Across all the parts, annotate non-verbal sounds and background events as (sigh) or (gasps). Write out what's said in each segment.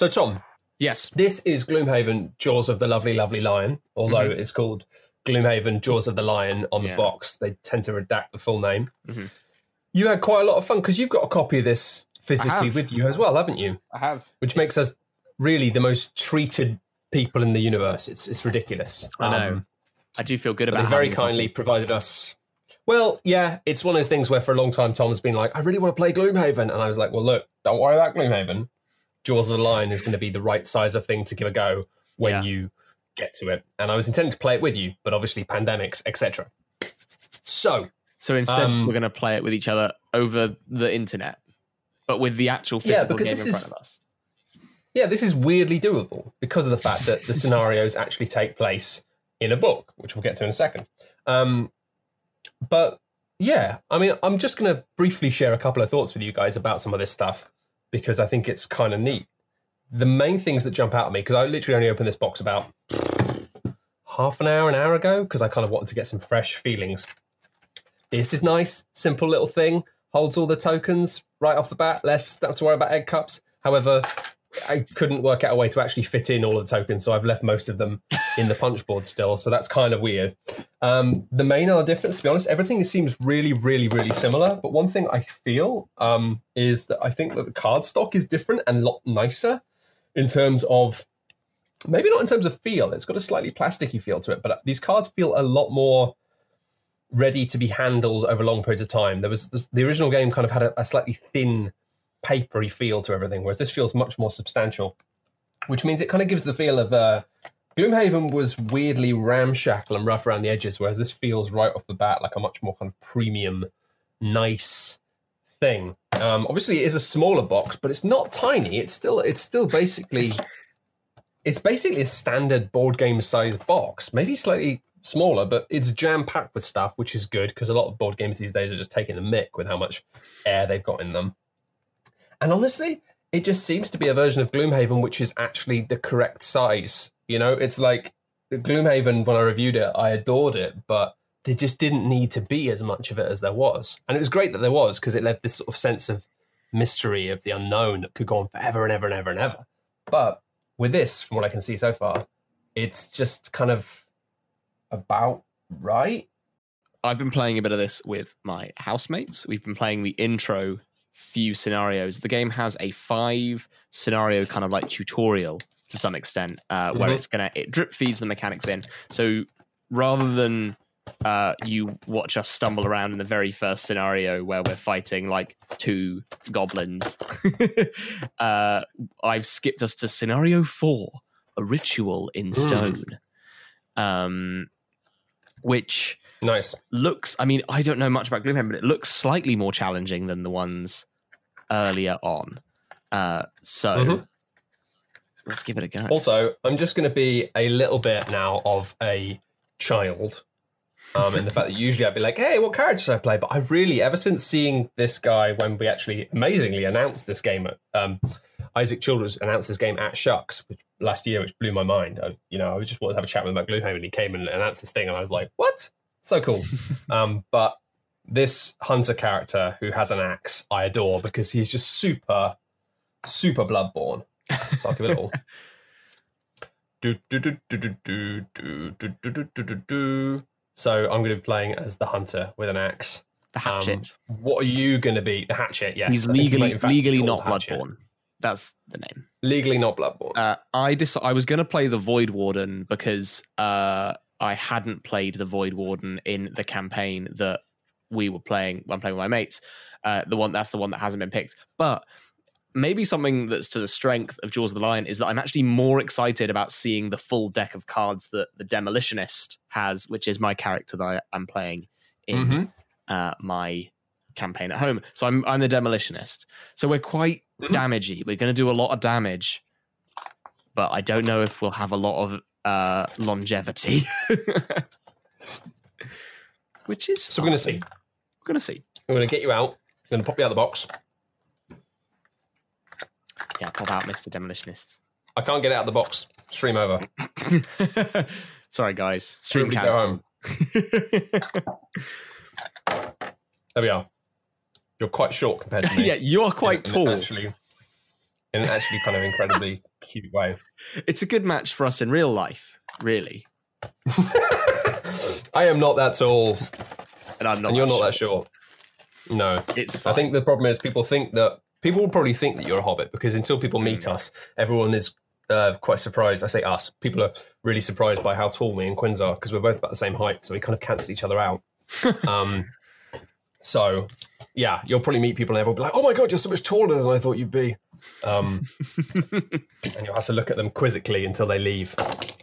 So, Tom, Yes. this is Gloomhaven Jaws of the Lovely, Lovely Lion, although Mhm. it's called Gloomhaven Jaws of the Lion on the Yeah. box. They tend to redact the full name. Mhm. You had quite a lot of fun because you've got a copy of this physically with you as well, haven't you? I have. Which makes us really the most treated people in the universe. It's it's ridiculous. I know. Um, I do feel good about they very having a copy. kindly provided us. Well, yeah, it's one of those things where for a long time Tom's been like, I really want to play Gloomhaven. And I was like, well, look, don't worry about Gloomhaven. Jaws of the Lion is going to be the right size of thing to give a go when Yeah. you get to it. And I was intending to play it with you, but obviously pandemics, etc. So, So instead, Um, we're going to play it with each other over the internet, but with the actual physical because game in is- front of us. yeah, this is weirdly doable because of the fact that the scenarios actually take place in a book, which we'll get to in a second. Um, but yeah, I mean, I'm just going to briefly share a couple of thoughts with you guys about some of this stuff because I think it's kind of neat. The main things that jump out at me, because I literally only opened this box about half an hour, an hour ago, because I kind of wanted to get some fresh feelings. This is nice, simple little thing, holds all the tokens right off the bat, less have to worry about egg cups. However, I couldn't work out a way to actually fit in all of the tokens, so I've left most of them in the punch board still. So that's kind of weird. Um, the main other difference, to be honest, everything seems really, really, really similar. But one thing I feel um, is that I think that the card stock is different and a lot nicer in terms of maybe not in terms of feel. It's got a slightly plasticky feel to it, but these cards feel a lot more ready to be handled over long periods of time. There was this, the original game kind of had a, a slightly thin, papery feel to everything, whereas this feels much more substantial, which means it kind of gives the feel of uh, Gloomhaven was weirdly ramshackle and rough around the edges, whereas this feels right off the bat like a much more kind of premium, nice thing. Um, obviously, it is a smaller box, but it's not tiny. It's still it's still basically it's basically a standard board game size box, maybe slightly smaller, but it's jam packed with stuff, which is good because a lot of board games these days are just taking the mick with how much air they've got in them. And honestly, it just seems to be a version of Gloomhaven which is actually the correct size. You know, it's like Gloomhaven when I reviewed it, I adored it, but there just didn't need to be as much of it as there was. And it was great that there was because it led this sort of sense of mystery of the unknown that could go on forever and ever and ever and ever. But with this, from what I can see so far, it's just kind of about right. I've been playing a bit of this with my housemates. We've been playing the intro few scenarios. The game has a five scenario kind of like tutorial to some extent, uh, where Mhm. it's gonna it drip feeds the mechanics in. So rather than uh, you watch us stumble around in the very first scenario where we're fighting like two goblins, (laughs) uh, I've skipped us to scenario four, a ritual in stone. Um, which Nice. looks i mean i don't know much about gloomhaven but it looks slightly more challenging than the ones earlier on uh so Mhm. let's give it a go Also, I'm just going to be a little bit now of a child. Um, and the fact that usually I'd be like, hey, what character should I play? But I really, ever since seeing this guy when we actually amazingly announced this game, at, um, Isaac Childres announced this game at SHUX which, last year, which blew my mind. I, you know, I was just wanted to have a chat with him about Gloomhaven, and he came and announced this thing, and I was like, what? So cool. um, but this hunter character who has an axe, I adore because he's just super, super bloodborne. So I'll give it all. So I'm going to be playing as the hunter with an axe. The hatchet. Um, what are you going to be? The hatchet. Yes. He's legally he legally not Bloodborne. That's the name. Legally not Bloodborne. Uh, I dis. I was going to play the Void Warden because uh, i hadn't played the void warden in the campaign that we were playing i'm playing with my mates uh the one that's the one that hasn't been picked but maybe something that's to the strength of Jaws of the Lion is that I'm actually more excited about seeing the full deck of cards that the Demolitionist has, which is my character that I'm playing in Mhm. uh, my campaign at home. So I'm I'm the Demolitionist. So we're quite Mhm. damagey. We're going to do a lot of damage, but I don't know if we'll have a lot of uh, longevity. (laughs) Which is So we're going to see. We're going to see. I'm going to get you out. I'm going to pop you out of the box. Yeah, pop out, Mr. Demolitionist. I can't get it out of the box. Stream over. (laughs) Sorry, guys. Stream home. (laughs) There we are. You're quite short compared to me. yeah, you are quite And- and tall. Actually, in an actually kind of incredibly (laughs) cute way. It's a good match for us in real life, really. (laughs) I am not that tall, And I'm not. and you're not that short. No, It's I think the problem is people think that people will probably think that you're a hobbit because until people meet us, everyone is uh, quite surprised. I say us. People are really surprised by how tall me and Quinns are because we're both about the same height, so we kind of cancel each other out. (laughs) um, so yeah, you'll probably meet people and everyone will be like, "Oh my god, you're so much taller than I thought you'd be," um, (laughs) and you'll have to look at them quizzically until they leave.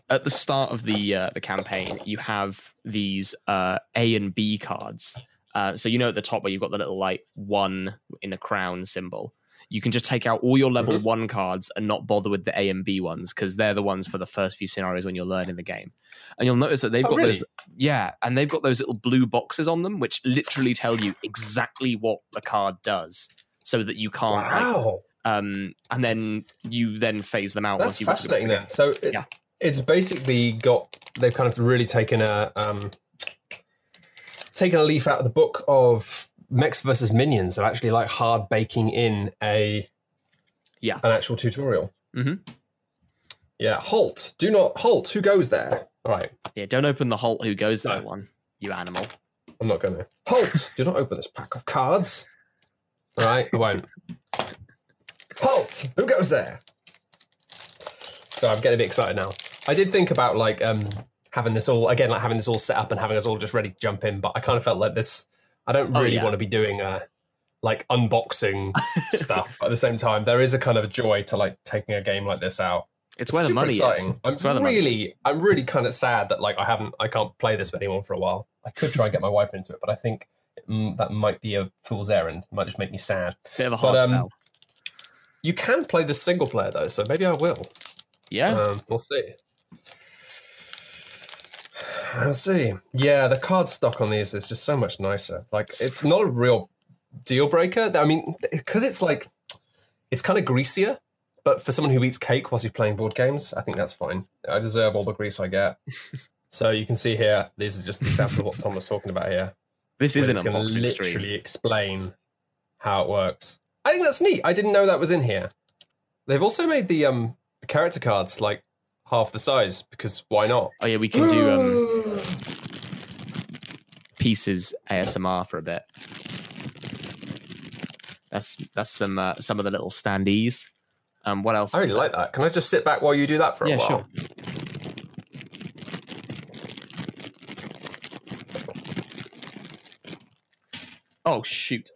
at the start of the uh, the campaign, you have these uh, A and B cards. Uh, so you know at the top where you've got the little like one in a crown symbol. You can just take out all your level Mhm. one cards and not bother with the A and B ones because they're the ones for the first few scenarios when you're learning the game. And you'll notice that they've Oh, got really? those, yeah, and they've got those little blue boxes on them which literally tell you exactly what the card does, so that you can't like, Wow, um, and then you then phase them out that's once you've fascinating. Then, so it, Yeah. it's basically got they've kind of really taken a um, taken a leaf out of the book of mechs versus minions of actually like hard baking in a Yeah. an actual tutorial. Mm-hmm. Yeah, halt! Do not halt. Who goes there? All right, Yeah, don't open the halt who goes there one, you animal. I'm not going to halt. Do not open this pack of cards. All right, I won't. Halt! Who goes there? So I'm getting a bit excited now. I did think about like um having this all again, like having this all set up and having us all just ready to jump in, but I kind of felt like this. I don't Oh, really yeah. want to be doing uh like unboxing (laughs) stuff. But at the same time, there is a kind of joy to like taking a game like this out. It's where the money exciting. is. I'm It's where the money really, I'm really kind of sad that like I haven't, I can't play this with anyone for a while. I could try and get my wife into it, but I think mm, that might be a fool's errand. It might just make me sad. Bit of a But, hard um, sell. You can play the single player though, so maybe I will. Yeah. Um, we'll see. We'll see. Yeah, the card stock on these is just so much nicer. Like, it's not a real deal breaker. I mean, because it's like, it's kind of greasier. But for someone who eats cake whilst he's playing board games, I think that's fine. I deserve all the grease I get. (laughs) so you can see here, this is just an example of what Tom was talking about here. this is an It's going to unboxing literally stream. explain how it works. I think that's neat. I didn't know that was in here. They've also made the um the character cards like half the size because why not? Oh yeah, we can do um (sighs) pieces ASMR for a bit. That's that's some uh, some of the little standees. Um, what else? I really like that. Can I just sit back while you do that for a Yeah, while? sure. Oh shoot!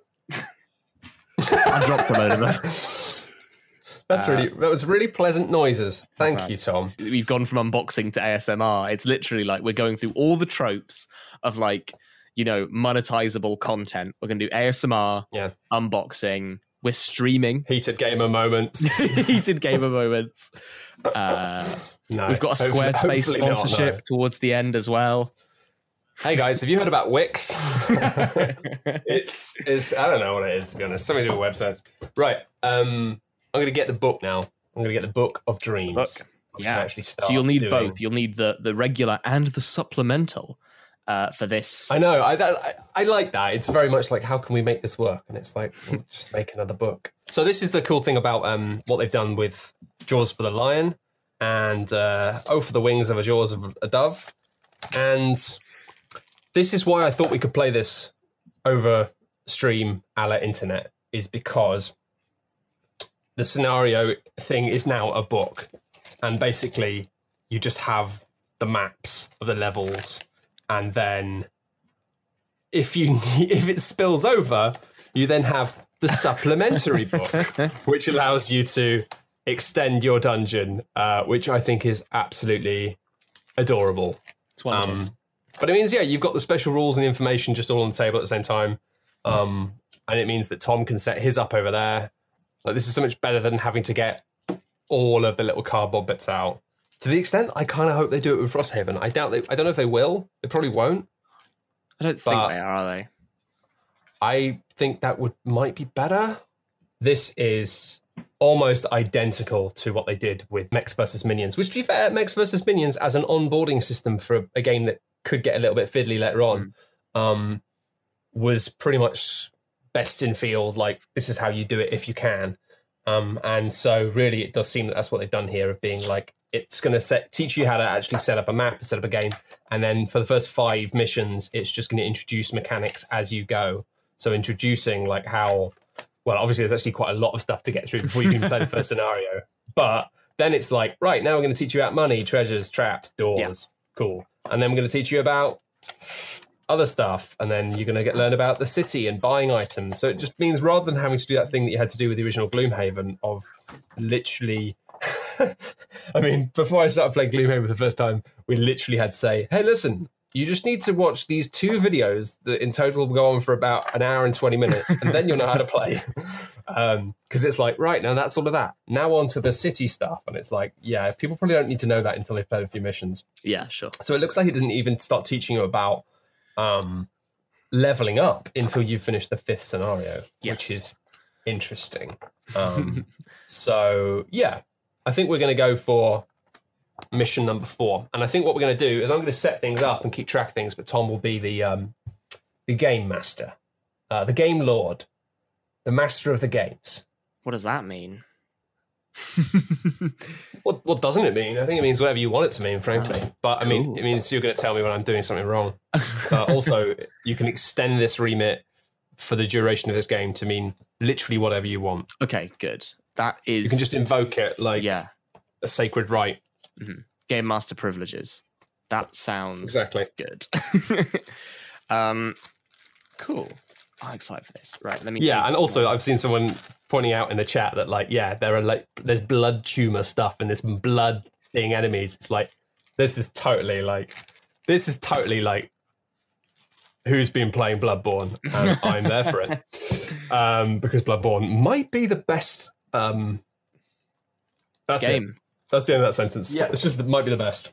I dropped a load of them. (laughs) That's Uh, really that was really pleasant noises. Thank bad. you, Tom. We've gone from unboxing to ASMR. It's literally like we're going through all the tropes of like you know monetizable content. We're going to do ASMR, Yeah. unboxing. We're streaming (laughs) Heated gamer moments. (laughs) heated gamer moments. Uh, No, we've got a Squarespace hopefully not, no. sponsorship towards the end as well. Hey guys, have you heard about Wix? (laughs) it's it's I don't know what it is to be honest. Something to do with websites. Right. Um I'm gonna get the book now. I'm gonna get the book of dreams. Book. Yeah. actually start so you'll need doing- both. You'll need the the regular and the supplemental uh, for this. I know. I, I I like that. It's very much like how can we make this work? And it's like well, just make another book. So this is the cool thing about um what they've done with Jaws for the Lion and uh, Oh for the Wings of a Jaws of a Dove, and this is why I thought we could play this over stream a la internet is because the scenario thing is now a book. And basically you just have the maps of the levels. And then if you (laughs) if it spills over you then have the supplementary (laughs) book which allows you to extend your dungeon uh, which i think is absolutely adorable. It's wonderful. um, but it means, yeah, you've got the special rules and the information just all on the table at the same time. Um, and it means that Tom can set his up over there. Like this is so much better than having to get all of the little cardboard bits out. To the extent, I kind of hope they do it with Frosthaven. I doubt they. I don't know if they will. They probably won't. I don't think they are, are they? I think that would might be better. This is almost identical to what they did with Mechs versus Minions. Which, to be fair, Mechs versus Minions as an onboarding system for a, a game that could get a little bit fiddly later on, um, was pretty much best in field. Like this is how you do it if you can. Um, and so really, it does seem that that's what they've done here of being like it's going to set teach you how to actually set up a map, set up a game, and then for the first five missions, it's just going to introduce mechanics as you go. So introducing like how well, obviously there's actually quite a lot of stuff to get through before you can play the first (laughs) scenario, but then it's like right now we're going to teach you about money, treasures, traps, doors, Yeah. cool, and then we're going to teach you about other stuff, and then you're going to get learn about the city and buying items. So it just means rather than having to do that thing that you had to do with the original Gloomhaven of literally. (laughs) I mean, before I started playing Gloomhaven for the first time, we literally had to say, "Hey, listen, you just need to watch these two videos that in total will go on for about an hour and twenty minutes, and then you'll know how to play." (laughs) Because it's like, right now that's all of that. Now on to the city stuff, and it's like, yeah, people probably don't need to know that until they've played a few missions. Yeah, sure. So it looks like it doesn't even start teaching you about um, leveling up until you finish the fifth scenario, Yes. which is interesting. Um, (laughs) so yeah, I think we're going to go for mission number four, and I think what we're going to do is I'm going to set things up and keep track of things, but Tom will be the um, the game master, uh, the game lord, the master of the games. What does that mean? (laughs) What, what doesn't it mean? I think it means whatever you want it to mean, frankly. But I mean, cool. it means you're going to tell me when I'm doing something wrong. (laughs) But also, you can extend this remit for the duration of this game to mean literally whatever you want. okay, good. That is You can just invoke it like yeah, a sacred right. game master privileges. That sounds Exactly. good. (laughs) um, cool. I'm excited for this. Right, let me. Yeah, and also one. I've seen someone pointing out in the chat that like, yeah, there are like there's blood tumor stuff and there's blood thing enemies. It's like this is totally like this is totally like who's been playing Bloodborne and (laughs) I'm there for it. Um, because Bloodborne might be the best um that's it. That's the end of that sentence. Yeah. It's just it might be the best.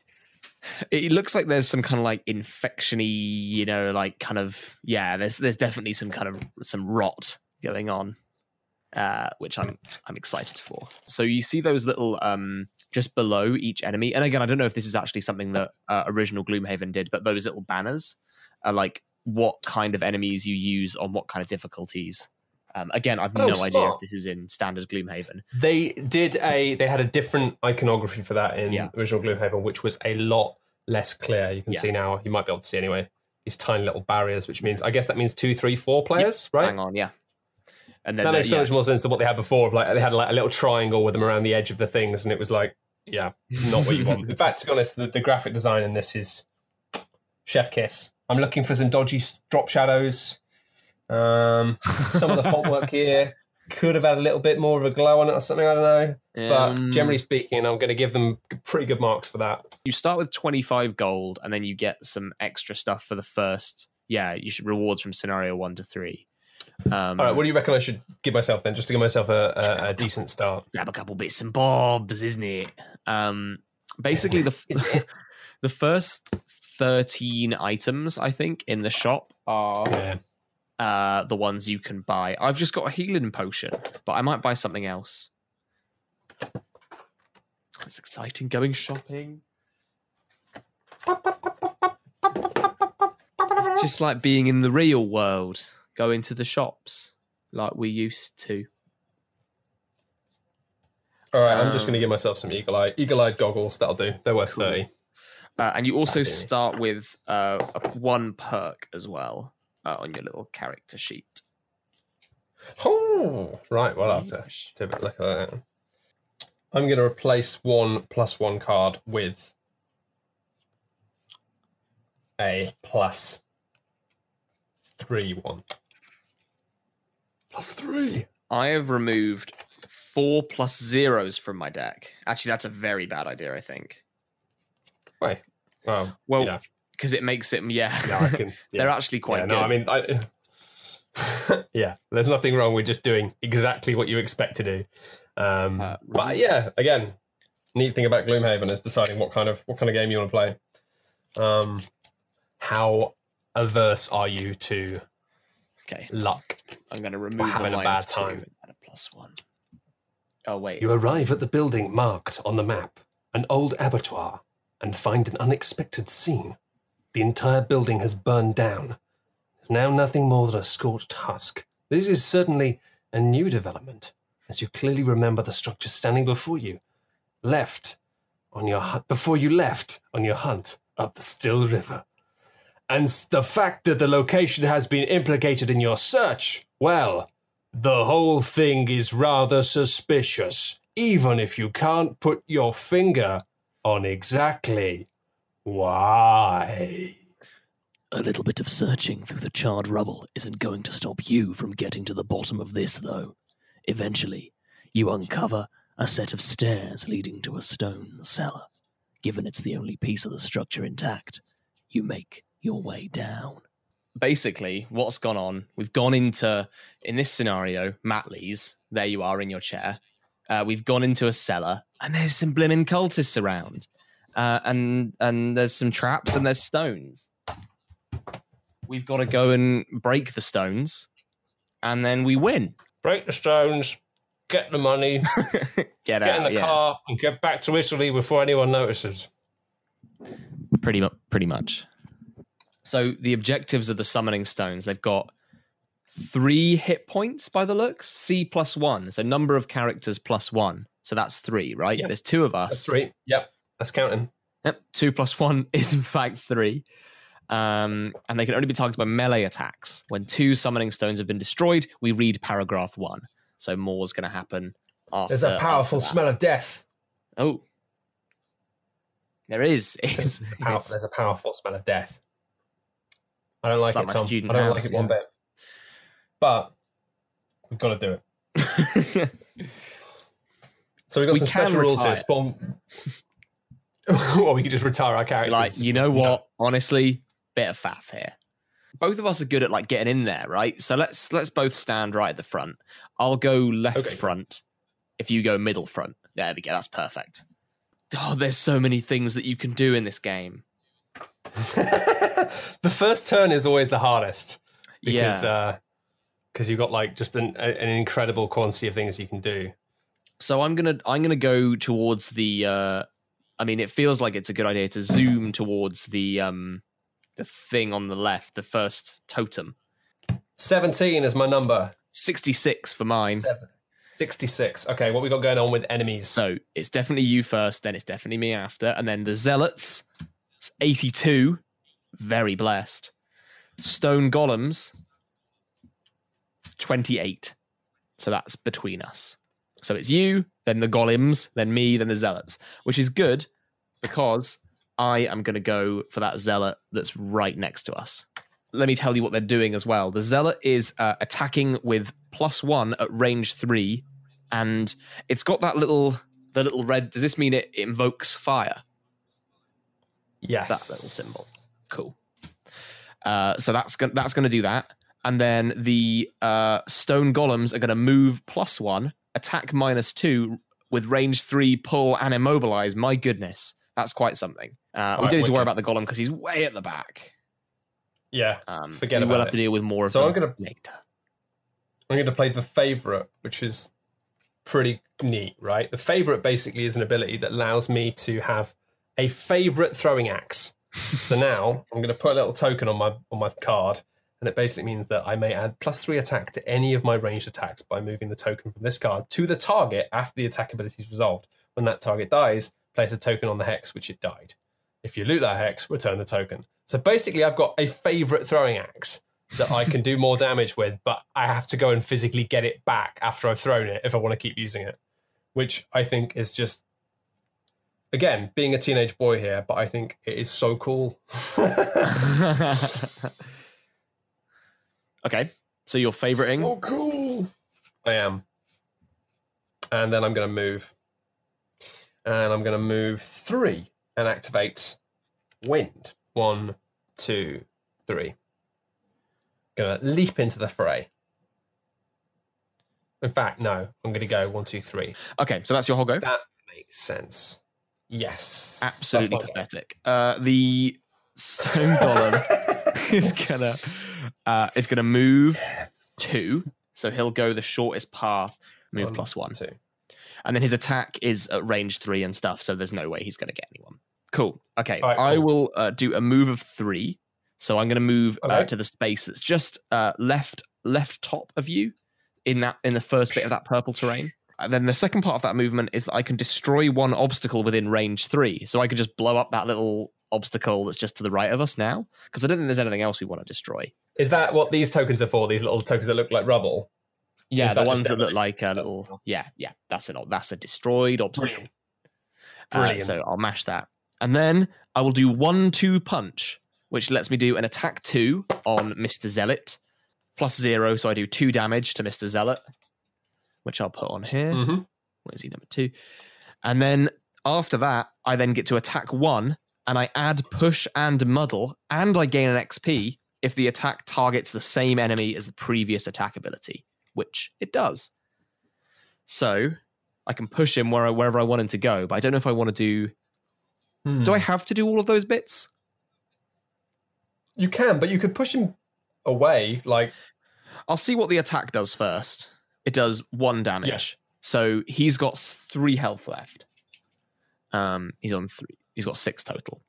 It looks like there's some kind of like infectiony, you know, like kind of yeah. There's there's definitely some kind of some rot going on, uh, which I'm I'm excited for. So you see those little um just below each enemy, and again, I don't know if this is actually something that uh, original Gloomhaven did, but those little banners are like what kind of enemies you use on what kind of difficulties. Um, again, I've Oh, no idea if this is in standard Gloomhaven. They did a they had a different iconography for that in Yeah. original Gloomhaven, which was a lot less clear. You can Yeah. see now, you might be able to see anyway, these tiny little barriers, which means I guess that means two, three, four players, right? Hang on, yeah. And then That the- makes so yeah. much more sense than what they had before. Of like they had like a little triangle with them around the edge of the things, and it was like, yeah, not what you want. in (laughs) fact, to be honest, the, the graphic design in this is chef kiss. I'm looking for some dodgy drop shadows. Um, some of the font work here could have had a little bit more of a glow on it or something. I don't know, but Um, generally speaking, I'm going to give them pretty good marks for that. you start with 25 gold and then you get some extra stuff for the first yeah you should rewards from scenario one to three um All right, what do you reckon I should give myself then, just to give myself a, a, a decent start? grab a couple bits and bobs isn't it um basically the it? (laughs) the first 13 items i think in the shop are Yeah. Uh the ones you can buy i've just got a healing potion but i might buy something else it's exciting going shopping It's just like being in the real world, going to the shops like we used to. All right, I'm just Um, going to give myself some eagle eye eagle eyed goggles. That'll do. They're worth Cool. thirty. Uh, and you also start with uh, one perk as well uh, on your little character sheet. Oh, right. Well, I'll have to do a look at that. I'm going to replace one plus one card with a plus three one. Plus three. I have removed four plus zeros from my deck. Actually, that's a very bad idea, I think. Wait. Oh, Well, yeah. Because it makes it, yeah, I can. (laughs) Yeah. they're actually quite yeah, good. no, I mean, I, (laughs) yeah, there's nothing wrong with just doing exactly what you expect to do. Um, Uh, but yeah, again, neat thing about Gloomhaven is deciding what kind of what kind of game you want to play. Um, how averse are you to okay, luck? I'm going to remove having a bad time. and a plus one. Oh, wait. You arrive at the building marked on the map, an old abattoir, and find an unexpected scene. The entire building has burned down. There's now nothing more than a scorched husk. This is certainly a new development. as you clearly remember the structure standing before you, left on your hu- before you left on your hunt up the Still River. And the fact that the location has been implicated in your search, well, the whole thing is rather suspicious, even if you can't put your finger on exactly why. A little bit of searching through the charred rubble isn't going to stop you from getting to the bottom of this, though. Eventually, you uncover a set of stairs leading to a stone cellar. Given it's the only piece of the structure intact, you make your way down. basically what's gone on we've gone into in this scenario matt lees there you are in your chair uh, we've gone into a cellar and there's some blimmin cultists around uh, and and there's some traps and there's stones we've got to go and break the stones and then we win Break the stones, get the money, (laughs) get, get out in the yeah. car, and get back to Italy before anyone notices. pretty much pretty much so the objectives of the summoning stones they've got three hit points by the looks c plus one so number of characters plus one so that's three right Yep. there's two of us That's three. Yep, that's counting. Yep, two plus (laughs) one is in fact three. Um, and they can only be targeted by melee attacks. When two summoning stones have been destroyed, we read paragraph one. So more's going to happen after. There's a powerful smell of death. Oh, there is. There's It's, a, (laughs) pow- there's a powerful smell of death. I don't like It's like it, Tom. I don't house, like it one bit. But we've got to do it. (laughs) So we've got We some can special rules here. Spawn. (laughs) or we could just retire our characters. like you know what? Honestly, bit of faff here. Both of us are good at like getting in there, right? So let's let's both stand right at the front. I'll go left Okay. front. If you go middle front, there we go. That's perfect. Oh, there's so many things that you can do in this game. (laughs) the first turn is always the hardest because yeah. because you've got like just an, an incredible quantity of things you can do. so I'm gonna I'm gonna go towards the. uh I mean, it feels like it's a good idea to zoom towards the um the thing on the left, the first totem. Seventeen is my number. Sixty six for mine. Seven. Sixty-six. Okay, what we got going on with enemies? So it's definitely you first, then it's definitely me after, and then the zealots. It's 82, very blessed. Stone golems, 28. So that's between us. So it's you, then the golems, then me, then the zealots, which is good because I am going to go for that zealot that's right next to us. Let me tell you what they're doing as well. The zealot is uh, attacking with plus one at range three, and it's got that little the little red. Does this mean it, invokes fire? yes, that little symbol. Cool. Uh, so that's go- that's going to do that, and then the uh, stone golems are going to move plus one, attack minus two with range three, pull and immobilize. My goodness, that's quite something. Uh, we Right, do need to worry about the golem because he's way at the back. Yeah, Um, Forget we will have to deal with more of So I'm gonna- later. I'm going to play the favorite, which is pretty neat, right? The favorite basically is an ability that allows me to have a favorite throwing axe. so now I'm going to put a little token on my on my card, and it basically means that I may add plus three attack to any of my ranged attacks by moving the token from this card to the target after the attack ability is resolved. When that target dies, place a token on the hex which it died. If you loot that hex, return the token. So basically, I've got a favorite throwing axe that I can do more damage with, but I have to go and physically get it back after I've thrown it if I want to keep using it, which I think is just, again, being a teenage boy here, but I think it is so cool. (laughs) (laughs) okay, so you're favoriting. So cool. I am. And then I'm going to move. And I'm going to move three and activate wind. One, two, three. Going to leap into the fray. In fact, no, I'm going to go one, two, three. Okay, so that's your whole go. That makes sense. Yes. Absolutely go. pathetic. Uh, the stone (laughs) golem is gonna uh, is gonna move two, so he'll go the shortest path, move plus one, two. and then his attack is at range three and stuff. So there's no way he's gonna get anyone. Cool. Okay, right, I will uh, do a move of three. So I'm gonna move uh, to the space that's just uh, left left top of you in that in the first bit of that purple terrain. then the second part of that movement is that I can destroy one obstacle within range three. So I can just blow up that little obstacle that's just to the right of us now, because I don't think there's anything else we want to destroy. Is that what these tokens are for? These little tokens that look like rubble? Yeah, the ones that look like a little. Yeah, yeah, that's an that's a destroyed obstacle. Brilliant. Uh, so I'll mash that, and then I will do one two punch, which lets me do an attack two on Mister Zealot, plus zero, so I do two damage to Mister Zealot, which I'll put on here. hmm Where is he number two? And then after that, I then get to attack one, and I add push and muddle, and I gain an XP if the attack targets the same enemy as the previous attack ability, which it does. So I can push him where, wherever I want him to go, but I don't know if I want to do. Hmm. Do I have to do all of those bits? You can, but you could push him away. Like, I'll see what the attack does first. It does one damage. So he's got three health left. Um, he's on three. He's got six total.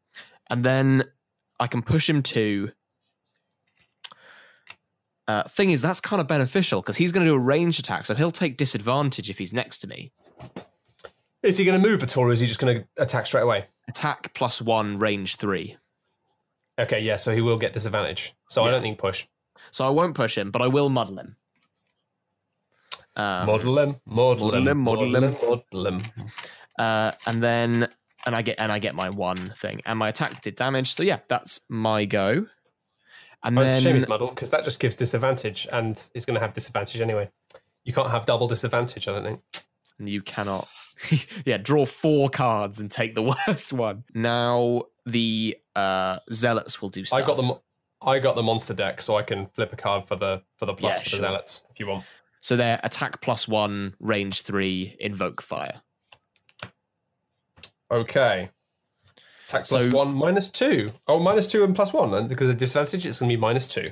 And then I can push him to. Uh, thing is, that's kind of beneficial because he's going to do a ranged attack, so he'll take disadvantage if he's next to me. is he going to move at all, or is he just going to attack straight away? Attack plus one, range three. Okay, yeah, so he will get disadvantage. So I Yeah. don't think push. So I won't push him, but I will muddle him. Um, model him, model model him, model him, model him. uh, and then and I get and I get my one thing, and my attack did damage. So yeah, that's my go. And Oh, it's a shame then muddle because that just gives disadvantage, and he's going to have disadvantage anyway. You can't have double disadvantage, I don't think. And you cannot, (laughs) yeah, draw four cards and take the (laughs) worst one. Now the uh, zealots will do stuff. I got the I got the monster deck, so I can flip a card for the for the plus Yeah, for sure. the zealots if you want. So they're attack plus one, range three, invoke fire. Okay. Attack plus So- one, minus two. Oh, minus two and plus one. And because of disadvantage, it's going to be minus two.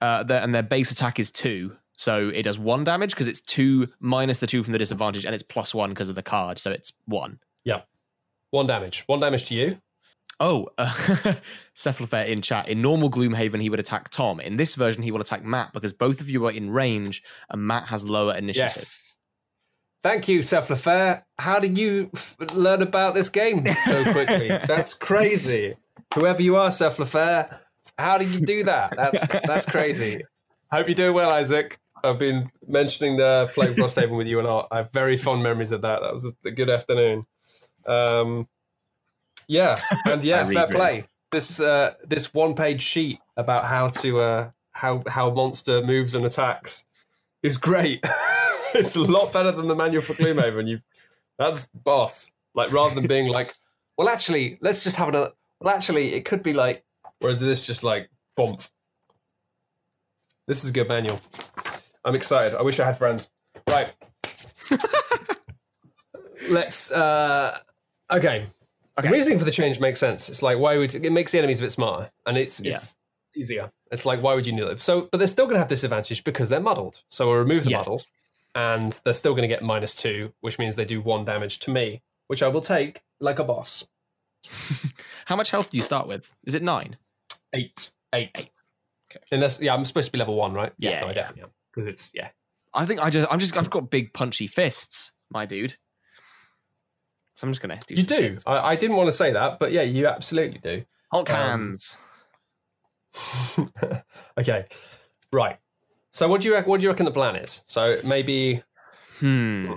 Uh, their, and their base attack is two. So it does one damage because it's two minus the two from the disadvantage, and it's plus one because of the card. So it's one. Yeah. One damage. One damage to you. Oh, uh, (laughs) Cephalofair in chat. In normal Gloomhaven, he would attack Tom. In this version, he will attack Matt because both of you are in range and Matt has lower initiative. Yes. Thank you, Cephalofair. How did you f- learn about this game so quickly? (laughs) That's crazy. Whoever you are, Cephalofair, how did you do that? That's that's crazy. Hope you're doing well, Isaac. I've been mentioning the playing Frosthaven with you and I. I have very fond memories of that. That was a good afternoon. Um, yeah, and yeah, (laughs) fair play. This uh, this one page sheet about how to uh, how how monster moves and attacks is great. (laughs) (laughs) it's a lot better than the manual for Gloomhaven. You, that's boss. Like rather than being like, well, actually, let's just have another. Well, actually, it could be like. Whereas this just like bump. This is a good manual. I'm excited. I wish I had friends. Right. (laughs) let's. uh Okay. The Okay. reasoning for the change makes sense. It's like why would it makes the enemies a bit smarter and it's Yeah. it's easier. It's like why would you do that? So, but they're still going to have disadvantage because they're muddled. So we'll remove the Yes. muddle, and they're still going to get minus two, which means they do one damage to me, which I will take like a boss. (laughs) How much health do you start with? Is it nine? Eight, eight. Okay. Unless, yeah, I'm supposed to be level one, right? Yeah, no, I yeah. definitely am because it's yeah. I think I just I'm just I've got big punchy fists, my dude. So I'm just gonna do. You some do. things. I, I didn't want to say that, but yeah, you absolutely do. Hulk um, hands. (laughs) okay, right. So what do you rec- what do you reckon the plan is? So maybe Hmm.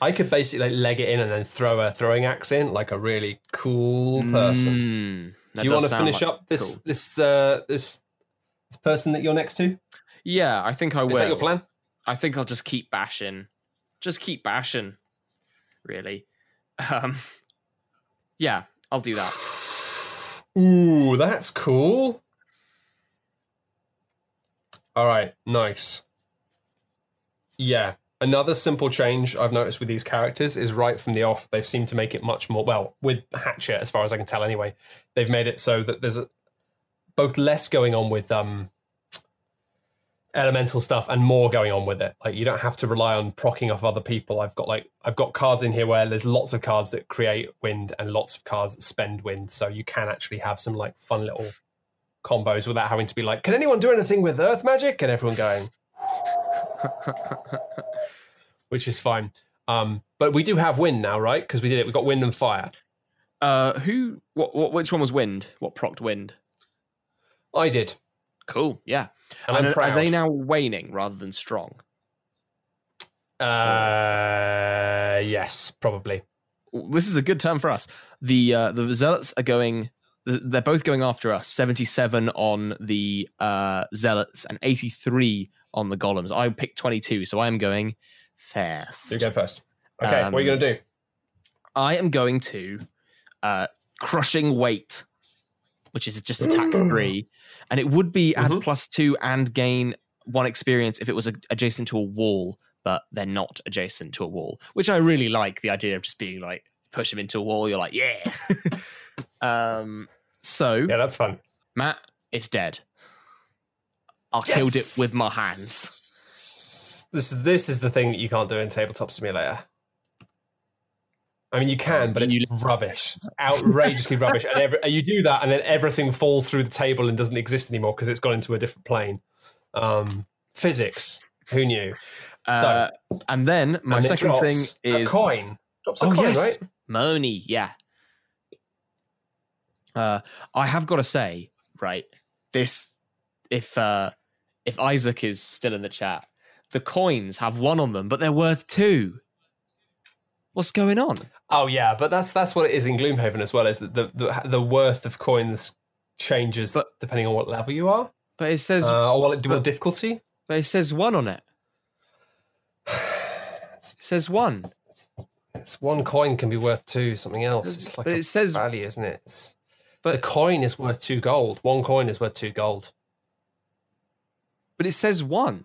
I could basically like, leg it in and then throw a throwing axe in, like a really cool person. Mm, do you want to finish like- up this cool. this uh, this this person that you're next to? Yeah, I think I will. Is that your plan? I think I'll just keep bashing. Just keep bashing. Really. Um Yeah, I'll do that. (sighs) Ooh, that's cool. All right, nice. Yeah, another simple change I've noticed with these characters is right from the off, they've seemed to make it much more well with Hatchet, as far as I can tell. Anyway, they've made it so that there's a, both less going on with um elemental stuff and more going on with it. Like you don't have to rely on procking off other people. I've got like I've got cards in here where there's lots of cards that create wind and lots of cards that spend wind. So you can actually have some like fun little combos without having to be like, can anyone do anything with earth magic? And everyone going, (laughs) which is fine. Um, but we do have wind now, right? Because we did it. We got wind and fire. Uh, who? What? What? Which one was wind? What procced wind? I did, Cool. Yeah. and, And I'm are- are they now waning rather than strong? Uh, yes, probably. This is a good term for us. The uh, the zealots are going. They're both going after us. Seventy-seven on the uh, zealots and eighty-three on the golems. I picked twenty-two, so I am going first You go first. Okay, what are you Um, gonna do? I am going to uh, crushing weight, which is just attack three, and it would be add Mhm. plus two and gain one experience if it was a- adjacent to a wall, but they're not adjacent to a wall, which I really like. The idea of just being like push them into a wall, you're like, yeah. (laughs) um, so Yeah, that's fun. Matt, it's dead. I killed it with my hands. This is this is the thing that you can't do in Tabletop Simulator. I mean, you can, but it's You- rubbish. It's outrageously rubbish. And every, you do that, and then everything falls through the table and doesn't exist anymore because it's gone into a different plane. Um, physics. Who knew? Uh, and then my And second thing is a coin. Drops a Oh, coin, yes. right? Moni, yeah. Uh, I have got to say, right, this if uh, if Isaac is still in the chat, the coins have one on them, but they're worth two. What's going on? Oh yeah, but that's that's what it is in Gloomhaven as well. Is that the the, the worth of coins changes But- depending on what level you are, But it says, uh, or what, what difficulty. but it says one on it. It says one, It's one coin can be worth two something else. It's like but a it says, value, isn't it? It's, But- the coin is worth two gold. One coin is worth two gold. but it says one.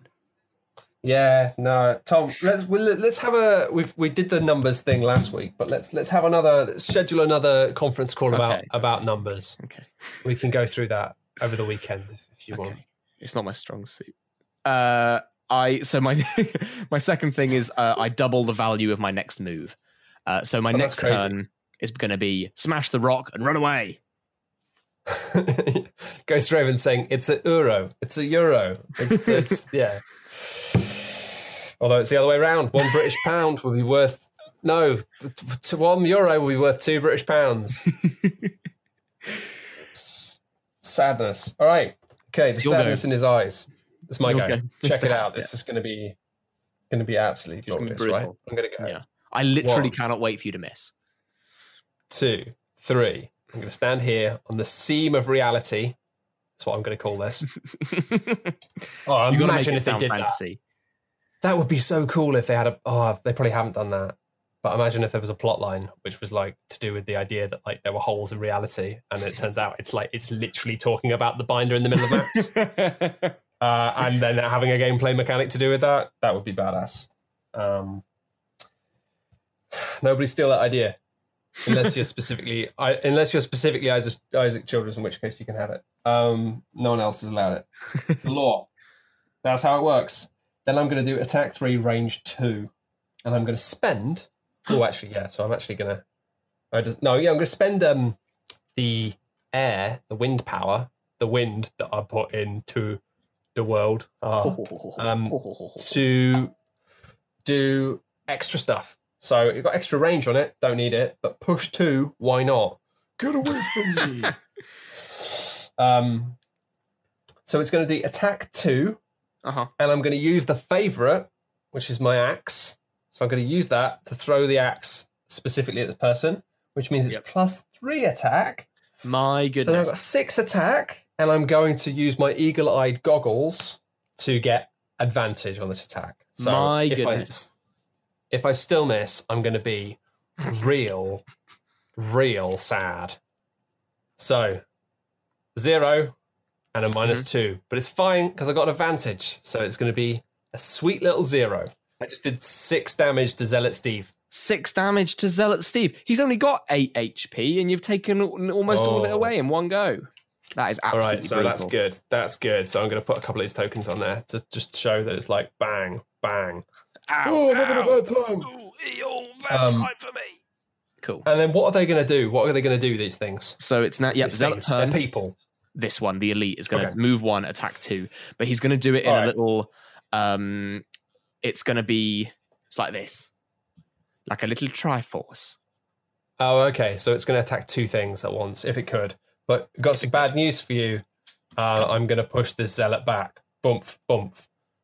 Yeah, no, Tom. Let's well, let's have a. We we did the numbers thing last week, but let's let's have another let's schedule another conference call about Okay. about numbers. Okay, We can go through that over the weekend if, if you want. okay, it's not my strong suit. Uh, I so my (laughs) my second thing is uh, I double the value of my next move. Uh, so my Oh, next turn is going to be smash the rock and run away. (laughs) Ghost Raven saying it's a euro, it's a euro. It's, it's (laughs) yeah. Although it's the other way around. One British pound will be worth no, t- t- t- one euro will be worth two British pounds. (laughs) Sadness. All right. Okay, the Your go. sadness in his eyes. It's my Your go. go. Check it out. This is going to be going to be absolutely It's gonna be right? brutal. I'm going to go. Yeah. I literally One. cannot wait for you to miss. two, three. I'm going to stand here on the seam of reality. That's what I'm going to call this. (laughs) Oh, gotta imagine if they did that. That would be so cool if they had a. Oh, they probably haven't done that. But imagine if there was a plot line which was like to do with the idea that like there were holes in reality, and it turns out it's like it's literally talking about the binder in the middle of maps, (laughs) uh, and then having a gameplay mechanic to do with that. That would be badass. Um, (sighs) nobody steal that idea, unless you're specifically I, unless you're specifically Isaac, Isaac Childres, in which case you can have it. Um, no one else has allowed it. It's the law. That's how it works. Then I'm going to do attack three, range two, and I'm going to spend. Oh, actually, yeah. So I'm actually going to. I just no, yeah. I'm going to spend um the air, the wind power, the wind that I put into the world uh, (laughs) um, to do extra stuff. So you've got extra range on it. Don't need it, but push two. Why not? Get away from me. (laughs) um. So it's going to do attack two uh-huh. and I'm going to use the favorite, which is my axe. So I'm going to use that to throw the axe specifically at this person, which means it's Yep. plus three attack. My goodness. So I've got six attack, and I'm going to use my eagle-eyed goggles to get advantage on this attack. So My if goodness. I, if I still miss, I'm going to be (laughs) real, real sad. So zero and a minus Mm-hmm. two, but it's fine because I got an advantage. So it's going to be a sweet little zero. I just did six damage to Zealot Steve. Six damage to Zealot Steve. He's only got eight HP, and you've taken al- almost all of it Oh. away in one go. That is All absolutely right, so brutal. that's good. That's good. So I'm going to put a couple of these tokens on there to just show that it's like bang, bang. Ow, oh, I'm having a bad time. Ooh, ew, bad Um, time for me. Cool. And then what are they going to do? What are they going to do? These things. So it's now, yeah, These Zealot turn. They're people. this one, the elite, is going to Okay. move one, attack two, but he's going to do it in All a right. little. Um, it's going to be It's like this, like a little Triforce. Oh, okay. So it's going to attack two things at once if it could. But got some bad news for you. Uh, I'm going to push this zealot back. Bump, bump.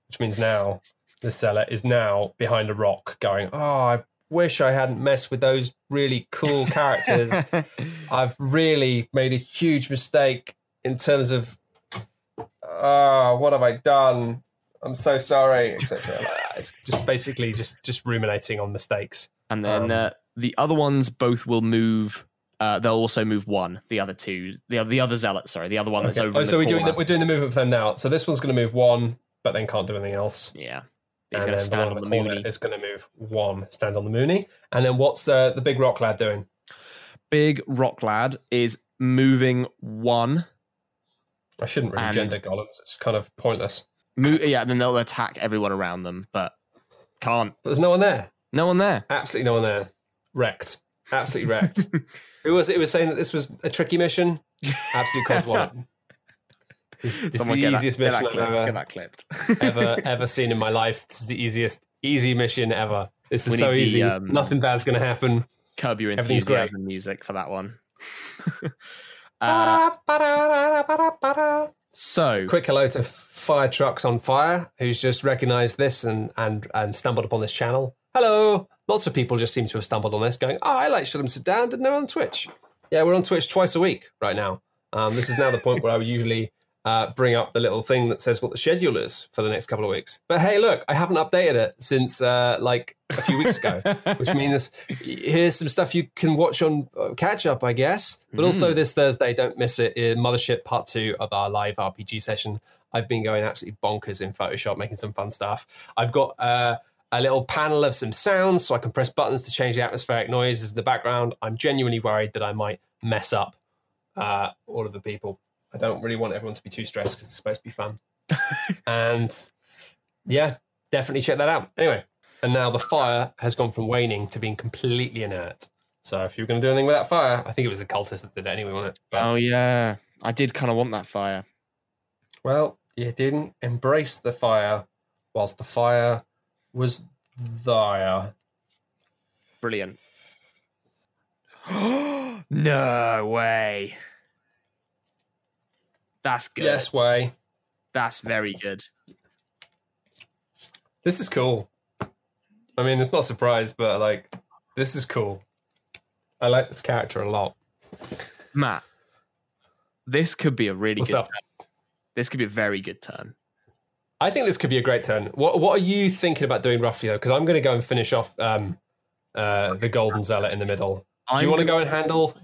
Which means now the zealot is now behind a rock going, Oh, I wish I hadn't messed with those really cool (laughs) characters. I've really made a huge mistake in terms of, oh, what have I done? I'm so sorry, etc. Like. It's just basically just just ruminating on mistakes. and then Um, uh, the other ones both will move. Uh, they'll also move one. The other two, the the other zealot, sorry, the other one that's Okay. over. Oh, so we're doing the, we're doing the movement for them now. So this one's going to move one, but then can't do anything else. Yeah, he's going to stand one on the moony. is going to move one, stand on the moony. And then what's the the big rock lad doing? Big rock lad is moving one. I shouldn't really And- gender golems. It's kind of pointless. Mo- yeah, and then they'll attack everyone around them, but can't. But there's no one there. No one there. Absolutely no one there. Wrecked. Absolutely wrecked. (laughs) Who was it? Who was saying that this was a tricky mission? Absolute (laughs) cod's wallet. This is, the easiest that mission I've ever, ever (laughs) ever seen in my life. This is the easiest easy mission ever. This is so the, easy. um, Nothing bad's going to happen. Curb your enthusiasm music for that one. (laughs) uh, so Quick hello to Fire Trucks on Fire, who's just recognised this and and and stumbled upon this channel. Hello. Lots of people just seem to have stumbled on this, going, "Oh, I like Shut 'Em Sit Down." Didn't know on Twitch. Yeah, we're on Twitch twice a week right now. Um, this is now the point where I would usually uh, bring up the little thing that says what the schedule is for the next couple of weeks. But hey, look, I haven't updated it since uh, like a few weeks ago, (laughs) which means here's some stuff you can watch on uh, catch up, I guess. But also this Thursday, don't miss it, in Mothership Part Two of our live RPG session. I've been going absolutely bonkers in Photoshop, making some fun stuff. I've got uh, a little panel of some sounds, so I can press buttons to change the atmospheric noises in the background. I'm genuinely worried that I might mess up uh, all of the people. I don't really want everyone to be too stressed because it's supposed to be fun. (laughs) and yeah, definitely check that out. Anyway, and now the fire has gone from waning to being completely inert. So if you were going to do anything with that fire, I think it was the cultist that did it anyway, wasn't it? But, oh yeah, I did kind of want that fire. Well, you didn't embrace the fire whilst the fire was there. Brilliant. (gasps) no way. That's good. Yes, way. That's very good. This is cool. I mean, it's not a surprise, but like, this is cool. I like this character a lot. Matt, this could be a really What's good up? turn. This could be a very good turn. I think this could be a great turn. What What are you thinking about doing roughly though? Because I'm going to go and finish off um, uh, the Golden Zealot in the middle. Do you I'm want gonna- go and handle?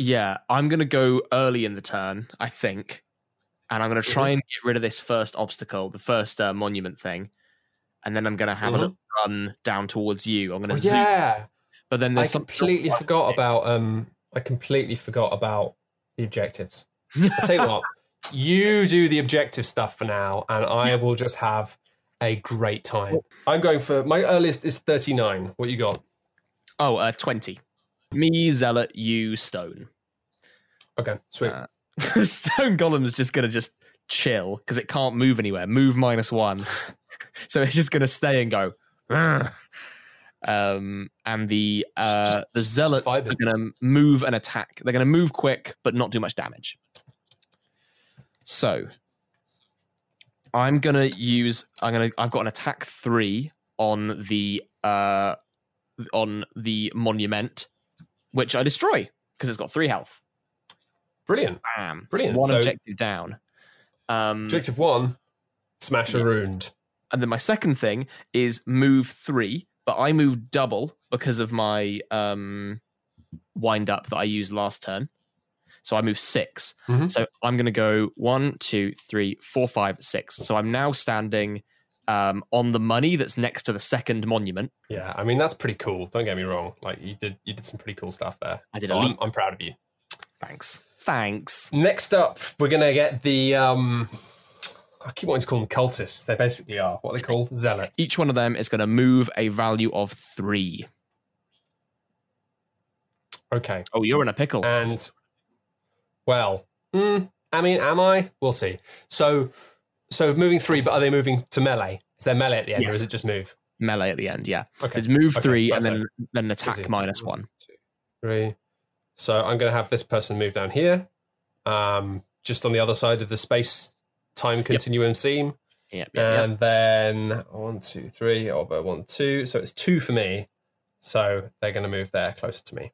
Yeah, I'm going to go early in the turn, I think. And I'm going to try and get rid of this first obstacle, the first uh, monument thing. And then I'm going to have Mhm. a little run down towards you. I'm going Oh, to zoom. yeah, But then I there's something completely forgot about. Um, I completely forgot about the objectives. I'll tell you what, (laughs) you do the objective stuff for now, and I will just have a great time. I'm going for my earliest is 39. What you got? Oh, uh, 20. Me, Zealot, you, Stone. Okay, sweet. Uh, The (laughs) stone Golem's just going to just chill because it can't move anywhere. Move minus one. (laughs) so it's just going to stay and go. "Rrr." (sighs) Um, and the uh, Just- the zealots are going to move and attack. They're going to move quick, but not do much damage. So I'm going to use. I'm going to. I've got an attack three on the uh on the monument, which I destroy because it's got three health. Brilliant. Bam. Brilliant. One So- objective down. Um, Objective one, smash a ruined. and then my second thing is move three, but I move double because of my um, wind up that I used last turn. So I move 6 Mhm. So I'm going to go one, two, three, four, five, six. So I'm now standing um, on the money that's next to the second monument. Yeah, I mean that's pretty cool. Don't get me wrong. Like you did, you did some pretty cool stuff there. I did So a I'm. I'm proud of you. Thanks. Thanks. Next up, we're gonna get the. um I keep wanting to call them cultists. They basically are what they called zealots. Each one of them is going to move a value of three. Okay, Oh, you're in a pickle. and well, mm, I mean, am I? We'll see. So, so moving three, but are they moving to melee? Is there melee at the end, or is it just move? melee at the end. Yeah, Okay. it's move Okay, three right, and then then attack minus one. two, three. So I'm going to have this person move down here, um, just on the other side of the space time continuum seam. Yeah, yeah, yeah. And then one, two, three, over one, two. So it's two for me. So they're going to move there closer to me.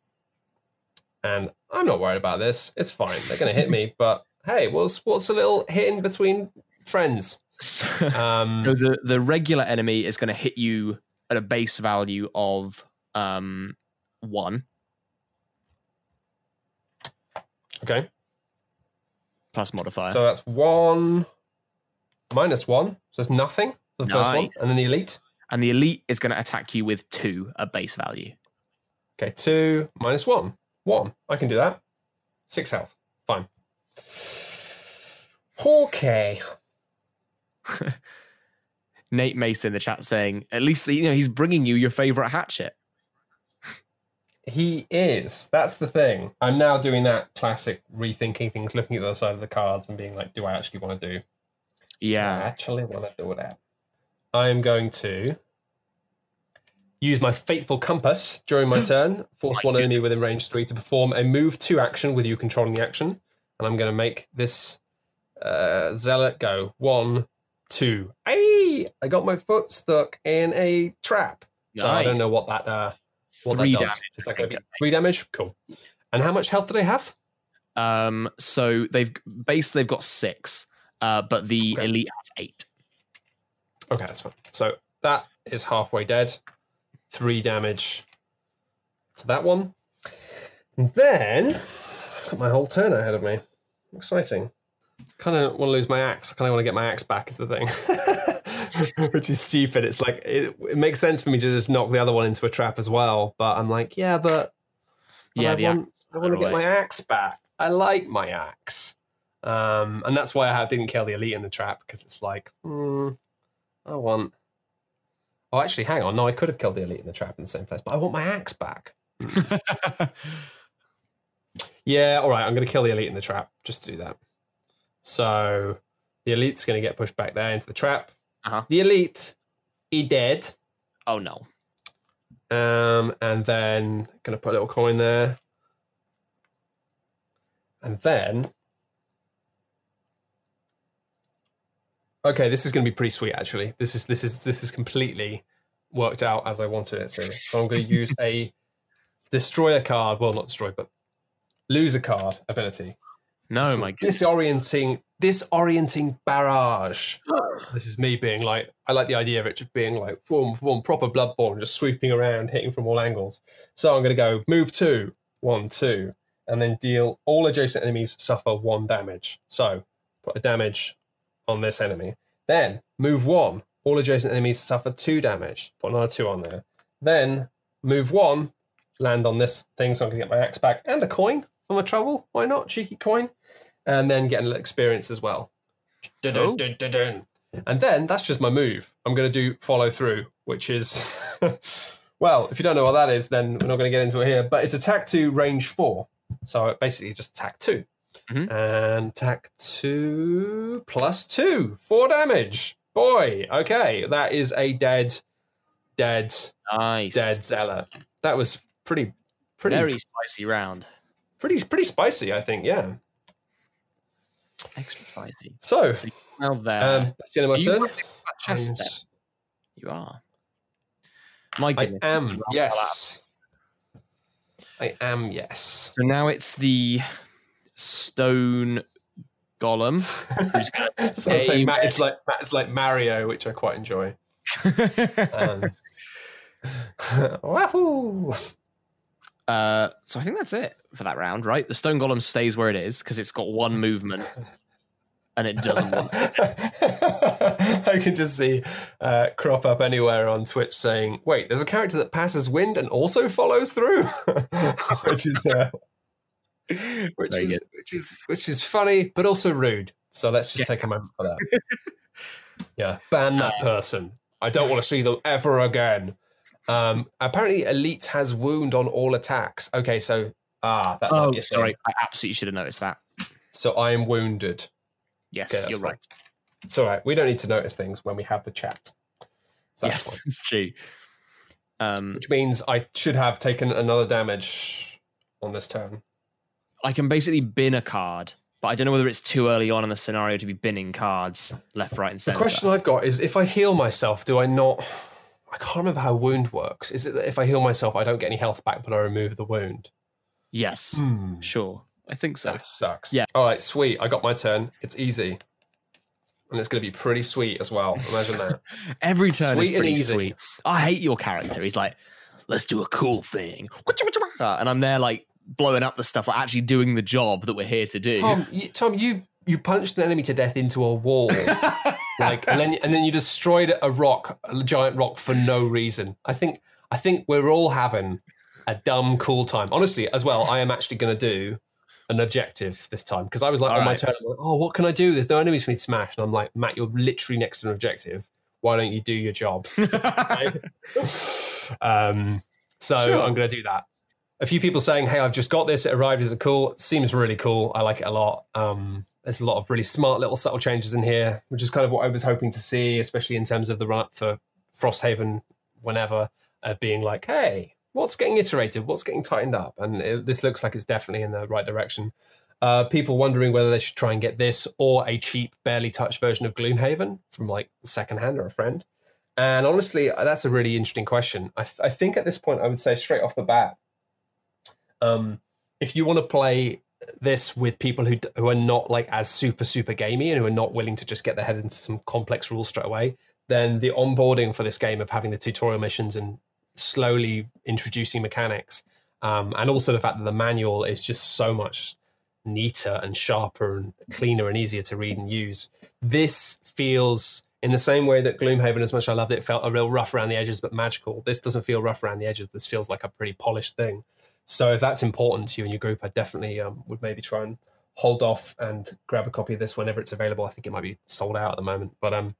And I'm not worried about this. It's fine. They're going to hit me. (laughs) But hey, what's what's a little hit in between friends? So, (laughs) Um, so the the regular enemy is going to hit you at a base value of um one okay. plus modifier. So that's one minus one. So it's nothing for the first one. Nice. And then the elite. and the elite is going to attack you with two at base value. Okay, two minus one. One. I can do that. Six health. Fine. Okay. (laughs) Nate Mason in the chat saying, at least you know he's bringing you your favorite hatchet. He is. That's the thing. I'm now doing that classic rethinking things, looking at the other side of the cards and being like, do I actually want to do? Yeah. I actually want to do that. I am going to use my fateful compass during my (gasps) turn, force one enemy within range three to perform a move two action with you controlling the action. And I'm going to make this uh, zealot go one, two. Hey, I got my foot stuck in a trap. So I don't know what that uh, Three damage, Is that going to be three damage? Cool. And how much health do they have? Um, so they've base they've got six, uh, but the Okay. elite has eight. Okay, that's fine. So that is halfway dead. Three damage to that one. And then I've got my whole turn ahead of me. Exciting. Kind of want to lose my axe. I kind of want to get my axe back. Is the thing, (laughs) (laughs) which is stupid. It's like it, it makes sense for me to just knock the other one into a trap as well. But I'm like, yeah, but but Yeah, I want, I want to get my axe back. I like my axe, um, and that's why I didn't kill the elite in the trap because it's like, hmm, I want. Oh, actually, hang on. No, I could have killed the elite in the trap in the same place, but I want my axe back. (laughs) Yeah, all right. I'm going to kill the elite in the trap just to do that. So the elite's going to get pushed back there into the trap. Uh-huh. The elite, he dead. oh no. Um, and then going to put a little coin there. And then. Okay, this is going to be pretty sweet. Actually, this is this is this is completely worked out as I wanted it to. So I'm going (laughs) to use a destroyer card. Well, not destroy, but lose a card ability. No, my goodness. disorienting disorienting barrage. (gasps) this is me being like, I like the idea of it just being like form form proper Bloodborne, just sweeping around, hitting from all angles. So I'm gonna go move two, one, two, and then deal all adjacent enemies suffer one damage. So put a damage on this enemy. Then move one, all adjacent enemies suffer two damage. Put another two on there. Then move one, land on this thing, so I can get my axe back and a coin for my trouble. Why not? Cheeky coin. And then get a little experience as well. Oh. And then that's just my move. I'm going to do follow through, which is, (laughs) well, if you don't know what that is, then we're not going to get into it here. But it's attack two, range four. So it basically just attack 2 Mhm. And attack two plus two, four damage. Boy, okay. That is a dead, dead, Nice. dead zealot. That was pretty, pretty, Very spicy round. Pretty, pretty spicy, I think. Yeah. Extra spicy. So Well, there. um, that's the end of my you turn. chest You are. My goodness. I am, yes. I am, yes. So now it's the stone golem. Who's gonna (laughs) so I say Matt is like Matt is like Mario, which I quite enjoy. (laughs) Um, (laughs) wahoo! Uh, so I think that's it for that round, right? The stone golem stays where it is because it's got one movement (laughs) and it doesn't want. (laughs) I can just see uh, crop up anywhere on Twitch saying, "Wait, there's a character that passes wind and also follows through," (laughs) which is uh, which Very is which is which is funny but also rude. So let's just Yeah. take a moment for that. yeah, ban that person. I don't want to see them ever again. Um, apparently, Elite has wound on all attacks. Okay, so ah, that Oh, be a thing. sorry. I absolutely should have noticed that. So I am wounded. Yes, Okay, you're fine. right. It's all right. We don't need to notice things when we have the chat. So yes, fine. (laughs) it's true. Um, Which means I should have taken another damage on this turn. I can basically bin a card, but I don't know whether it's too early on in the scenario to be binning cards left, right, and center. The question I've got is if I heal myself, do I not? I can't remember how wound works. Is it that if I heal myself, I don't get any health back, but I remove the wound? yes, Hmm. sure. I think so. That sucks. Yeah. All right, sweet. I got my turn. It's easy. And it's going to be pretty sweet as well. Imagine that. (laughs) Every turn Sweet is and easy. sweet. I hate your character. He's like, let's do a cool thing. And I'm there like blowing up the stuff, like actually doing the job that we're here to do. Tom, you, Tom, you you punched an enemy to death into a wall, (laughs) like, and then and then you destroyed a rock, a giant rock for no reason. I think I think we're all having a dumb cool time. Honestly, as well, I am actually going to do an objective this time because I was like All on my turn. I'm like, oh, what can I do? There's no enemies for me to smash, and I'm like, Matt, you're literally next to an objective. Why don't you do your job? (laughs) (laughs) um, so Sure. I'm going to do that. A few people saying, "Hey, I've just got this. It arrived. Is it cool? Seems really cool. I like it a lot. Um, there's a lot of really smart little subtle changes in here, which is kind of what I was hoping to see, especially in terms of the run up for Frosthaven. Whenever uh, being like, "Hey, what's getting iterated? What's getting tightened up?" And it, this looks like it's definitely in the right direction. Uh, people wondering whether they should try and get this or a cheap, barely touched version of Gloomhaven from like secondhand or a friend. And honestly, that's a really interesting question. I, th- I think at this point, I would say straight off the bat, um, if you want to play this with people who who are not like as super super gamey and who are not willing to just get their head into some complex rules straight away, then the onboarding for this game of having the tutorial missions and slowly introducing mechanics, um, and also the fact that the manual is just so much neater and sharper and cleaner and easier to read and use. This feels in the same way that Gloomhaven, as much as I loved it, felt a real rough around the edges but magical. This doesn't feel rough around the edges. This feels like a pretty polished thing. So if that's important to you and your group, I definitely um, would maybe try and hold off and grab a copy of this whenever it's available. I think it might be sold out at the moment, but um,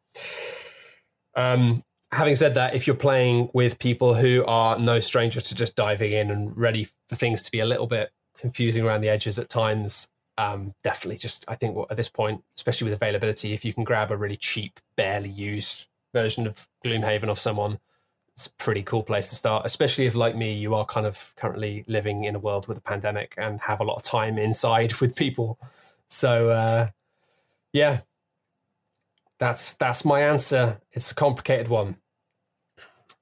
um, having said that, if you're playing with people who are no stranger to just diving in and ready for things to be a little bit confusing around the edges at times, um, definitely just I think at this point, especially with availability, if you can grab a really cheap, barely used version of Gloomhaven off someone, it's a pretty cool place to start. Especially if, like me, you are kind of currently living in a world with a pandemic and have a lot of time inside (laughs) with people. So uh, yeah, that's that's my answer. It's a complicated one.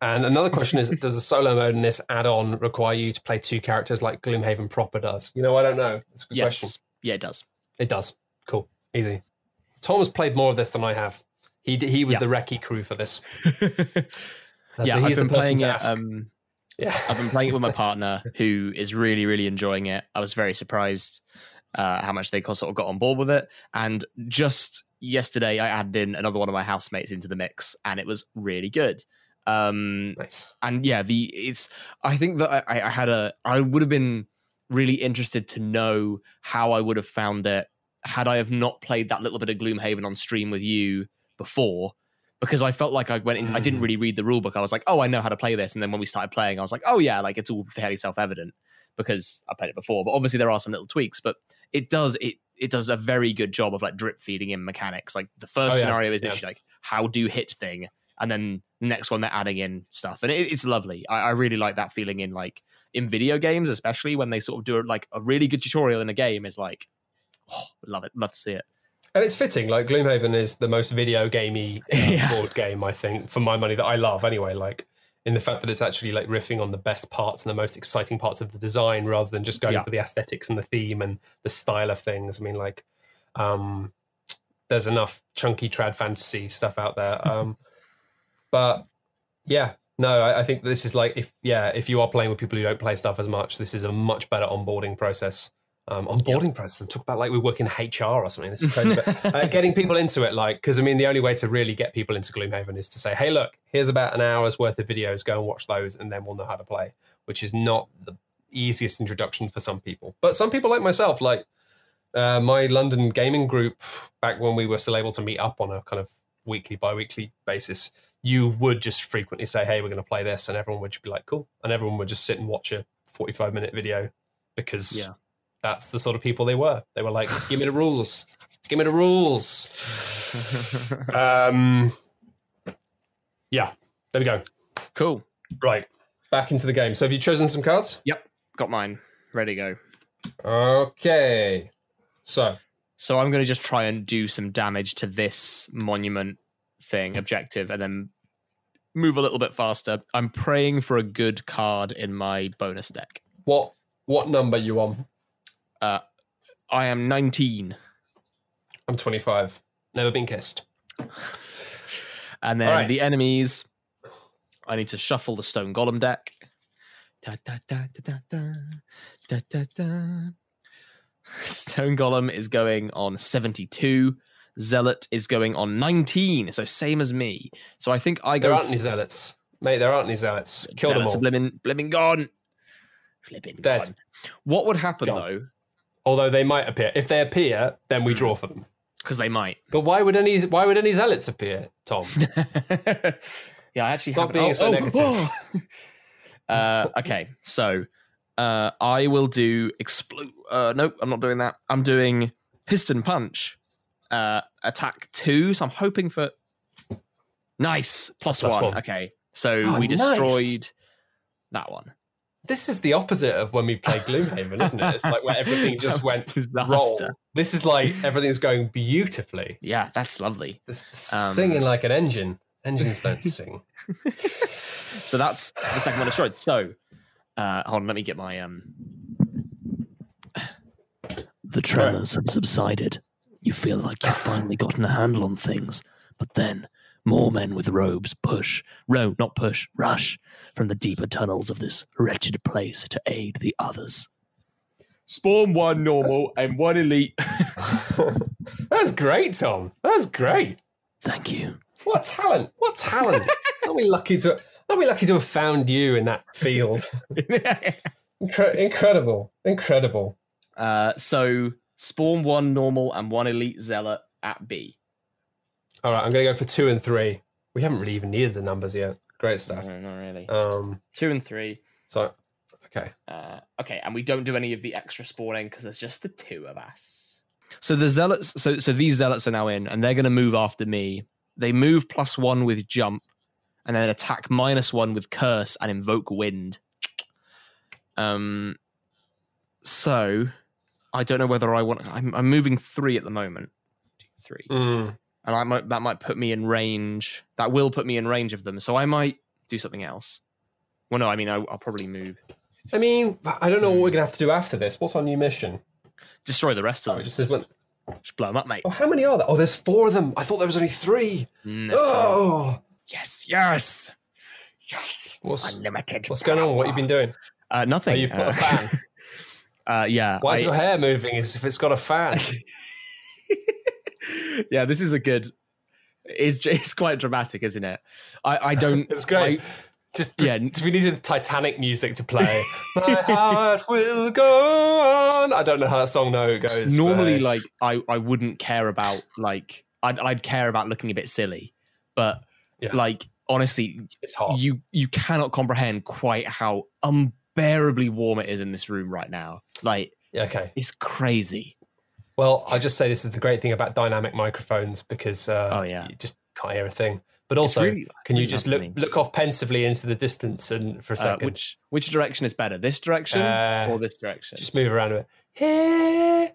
And another question is: Does the solo mode in this add-on require you to play two characters like Gloomhaven proper does? You know, I don't know. It's a good yes. question. Yeah, it does. It does. Cool. Easy. Tom has played more of this than I have. He he was Yeah. the recce crew for this. (laughs) Yeah, so I've been playing it. Um, yeah. I've been playing it with my partner, who is really, really enjoying it. I was very surprised uh, how much they sort of got on board with it. And just yesterday, I added in another one of my housemates into the mix, and it was really good. Um, nice. and yeah, the it's. I think that I, I had a. I would have been really interested to know how I would have found it had I have not played that little bit of Gloomhaven on stream with you before. Because I felt like I went in, I didn't Mm. really read the rule book. I was like, oh, I know how to play this. And then when we started playing, I was like, oh, yeah, like it's all fairly self evident because I played it before. But obviously, there are some little tweaks, but it does, it, it does a very good job of like drip feeding in mechanics. Like the first Oh, yeah. scenario is Yeah. literally like, how do hit thing? And then the next one, they're adding in stuff. And it, it's lovely. I, I really like that feeling in like in video games, especially when they sort of do like a really good tutorial in a game is like, oh, love it. Love to see it. And it's fitting. Like Gloomhaven is the most video gamey uh, (laughs) Yeah. board game, I think, for my money that I love anyway. Like in the fact that it's actually like riffing on the best parts and the most exciting parts of the design rather than just going Yeah. for the aesthetics and the theme and the style of things. I mean, like, um, there's enough chunky trad fantasy stuff out there. (laughs) Um, but yeah, no, I, I think this is like if yeah, if you are playing with people who don't play stuff as much, this is a much better onboarding process. Um, onboarding process. And talk about like we work in HR or something. This is crazy. but, (laughs) uh, getting people into it, like, because I mean, the only way to really get people into Gloomhaven is to say, hey, look, here's about an hour's worth of videos. Go and watch those, and then we'll know how to play. Which is not the easiest introduction for some people, but some people like myself, like uh, my London gaming group, back when we were still able to meet up on a kind of weekly, bi-weekly basis, you would just frequently say, "Hey, we're going to play this," and everyone would just be like, "Cool," and everyone would just sit and watch a forty-five minute video because Yeah. That's the sort of people they were. They were like, (laughs) "Give me the rules, give me the rules." (laughs) um, yeah. There we go. Cool. Right. Back into the game. So have you chosen some cards? Yep. Got mine. Ready to go. Okay. So So I'm going to just try and do some damage to this monument thing objective and then move a little bit faster. I'm praying for a good card in my bonus deck. what what number you on? Uh, I am 19. I'm 25. Never been kissed. And then right. the enemies. I need to shuffle the stone golem deck. Da, da, da, da, da, da, da, da. (laughs) Stone golem is going on 72. Zealot is going on 19. So same as me. So I think I go. There aren't any zealots. Mate, there aren't any zealots. Kill them all. Blimmin, blimmin gone. Flipping Dead. Gone. What would happen gone. though Although they might appear. If they appear, then we draw for them. Because they might. But why would any why would any zealots appear, Tom? (laughs) yeah, I actually Stop haven't- being so oh, negative. oh. (laughs) uh, okay, so uh, I will do explode. Uh, nope, I'm not doing that. I'm doing piston punch. Uh, attack two. So I'm hoping for nice plus, Plus one. one. Okay, so Oh, we nice. destroyed that one. This is the opposite of when we played Gloomhaven, isn't it? It's like where everything (laughs) just That was went disaster. roll. This is like everything's going beautifully. Yeah, that's lovely. This, Um, singing like an engine. Engines don't (laughs) sing. So that's the second one destroyed. So, uh, hold on, let me get my um. The tremors have subsided. You feel like you've finally gotten a handle on things. But then, more men with robes push, row, not push, rush from the deeper tunnels of this wretched place to aid the others. Spawn one normal and one elite. (laughs) That's great, Tom. That's great. Thank you. What talent! What talent! (laughs) Aren't we lucky to? Aren't we lucky to have found you in that field? (laughs) Incre- incredible, incredible. uh, so spawn one normal and one elite zealot at B. All right, I'm going to go for two and three. We haven't really even needed the numbers yet. Great stuff. No, not really. Um, Two and three. so okay, Uh, okay, and we don't do any of the extra spawning because there's just the two of us. So the zealots, so so these zealots are now in, and they're going to move after me. They move plus one with jump, and then attack minus one with curse and invoke wind. Um, so I don't know whether I want. I'm, I'm moving three at the moment. Two, three, Mm, and I might that might put me in range. That will put me in range of them. So I might do something else. Well, no, I mean I, I'll probably move. I mean, I don't know what we're going to have to do after this. What's our new mission? Destroy the rest of Oh, them. it just when. Just blow them up, mate. Oh, how many are there? Oh, there's four of them. I thought there was only three. Mm. Oh, Yes, yes, yes. what's Unlimited. what's going on? What have you been doing? Uh, nothing. Oh, you've got Uh, a fan. (laughs) uh, yeah. Why is your hair moving? As if it's got a fan. (laughs) (laughs) yeah, this is a good. It's (laughs) it's quite dramatic, isn't it? I I don't. (laughs) It's great. I- Just Yeah. we needed Titanic music to play. My heart will go on. I don't know how that song note goes. normally, but- like I I wouldn't care about like I'd I'd care about looking a bit silly, but Yeah. like honestly, it's hot. you you cannot comprehend quite how unbearably warm it is in this room right now. Like Yeah, okay. it's crazy. Well, I'll just say this is the great thing about dynamic microphones because uh, Oh, yeah. you just can't hear a thing. But also, really- can you just look look off pensively into the distance and for a Uh, second, which which direction is better? This direction Uh, or this direction? just move around a bit. Here,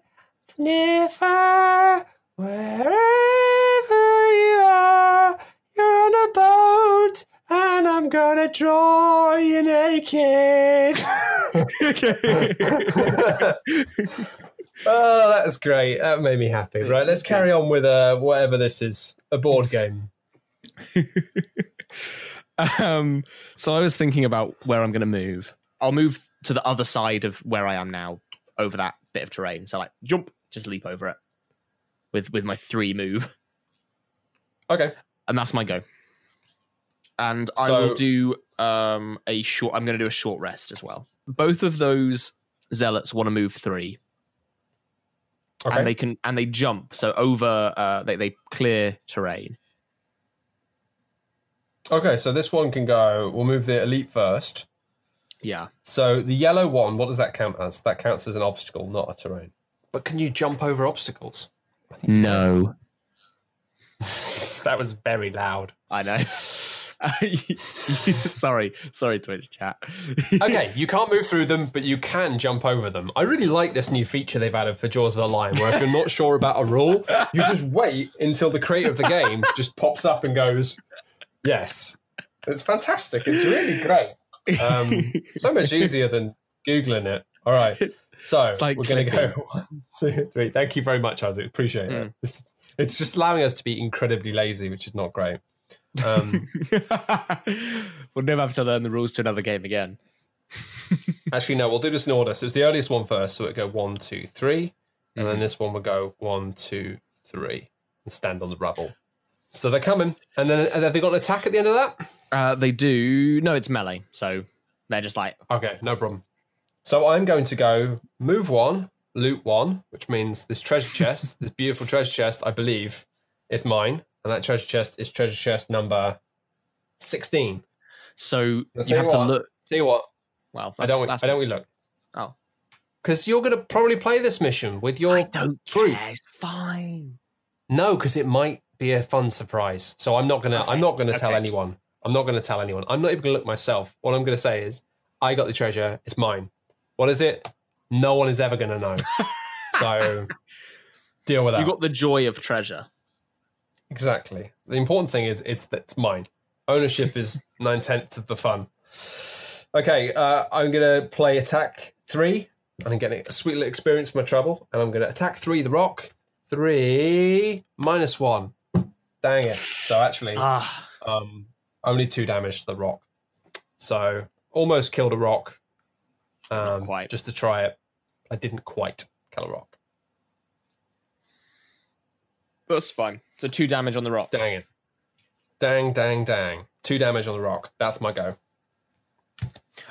near, far, wherever you are, you're on a boat, and I'm gonna draw you naked. (laughs) (laughs) (laughs) oh, that's great. That made me happy. Right, let's carry on with uh, whatever this is a board game. (laughs) um, so I was thinking about where I'm going to move. I'll move to the other side of where I am now, over that bit of terrain. So like jump, just leap over it with with my three move, Okay. and that's my go. And I So- will do um, a short. I'm going to do a short rest as well. Both of those zealots want to move three, Okay. and they can and they jump. So over, uh, they they clear terrain. okay, so this one can go. We'll move the elite first. Yeah. So the yellow one, what does that count as? That counts as an obstacle, not a terrain. But can you jump over obstacles? No. (laughs) That was very loud. I know. (laughs) (laughs) sorry, sorry, Twitch chat. okay, (laughs) you can't move through them, but you can jump over them. I really like this new feature they've added for Jaws of the Lion, where if you're not sure about a rule, you just wait until the creator of the game just pops up and goes, "Yes." It's fantastic. It's really great. Um, so much easier than googling it. All right, so like we're going to go (laughs) one, two, three. Thank you very much, Isaac. Appreciate it. Mm. It's, it's just allowing us to be incredibly lazy, which is not great. Um, (laughs) we'll never have to learn the rules to another game again. (laughs) Actually, no, we'll do this in order. So it's the earliest one first. So it go one, two, three, and then this one will go one, two, three, and stand on the rubble. So they're coming, and then have they got an attack at the end of that? Uh, they do. No, it's melee, so they're just like Okay, no problem. So I'm going to go move one, loot one, which means this treasure chest, (laughs) this beautiful treasure chest, I believe, is mine, and that treasure chest is treasure chest number sixteen. so. You have you to look. See what, Well, I don't. I don't. We look Oh, because you're going to probably play this mission with your I don't group. care. It's fine. No, because it might be a fun surprise. So I'm not gonna. Okay, I'm not gonna tell anyone. I'm not gonna tell anyone. I'm not even gonna look myself. What I'm gonna say is, I got the treasure. It's mine. What is it? No one is ever gonna know. (laughs) so deal with that. You got the joy of treasure. Exactly. The important thing is, it's that it's mine. Ownership is nine tenths of the fun. Okay, uh, I'm gonna play attack three, and I'm getting a sweet little experience for my trouble. And I'm gonna attack three, the rock. Three minus one. Dang it! So actually, Ah, um, only two damage to the rock. So almost killed a rock. Um, quite. Just to try it. I didn't quite kill a rock. that's fine. So two damage on the rock. Dang it. Dang, dang, dang. Two damage on the rock. That's my go.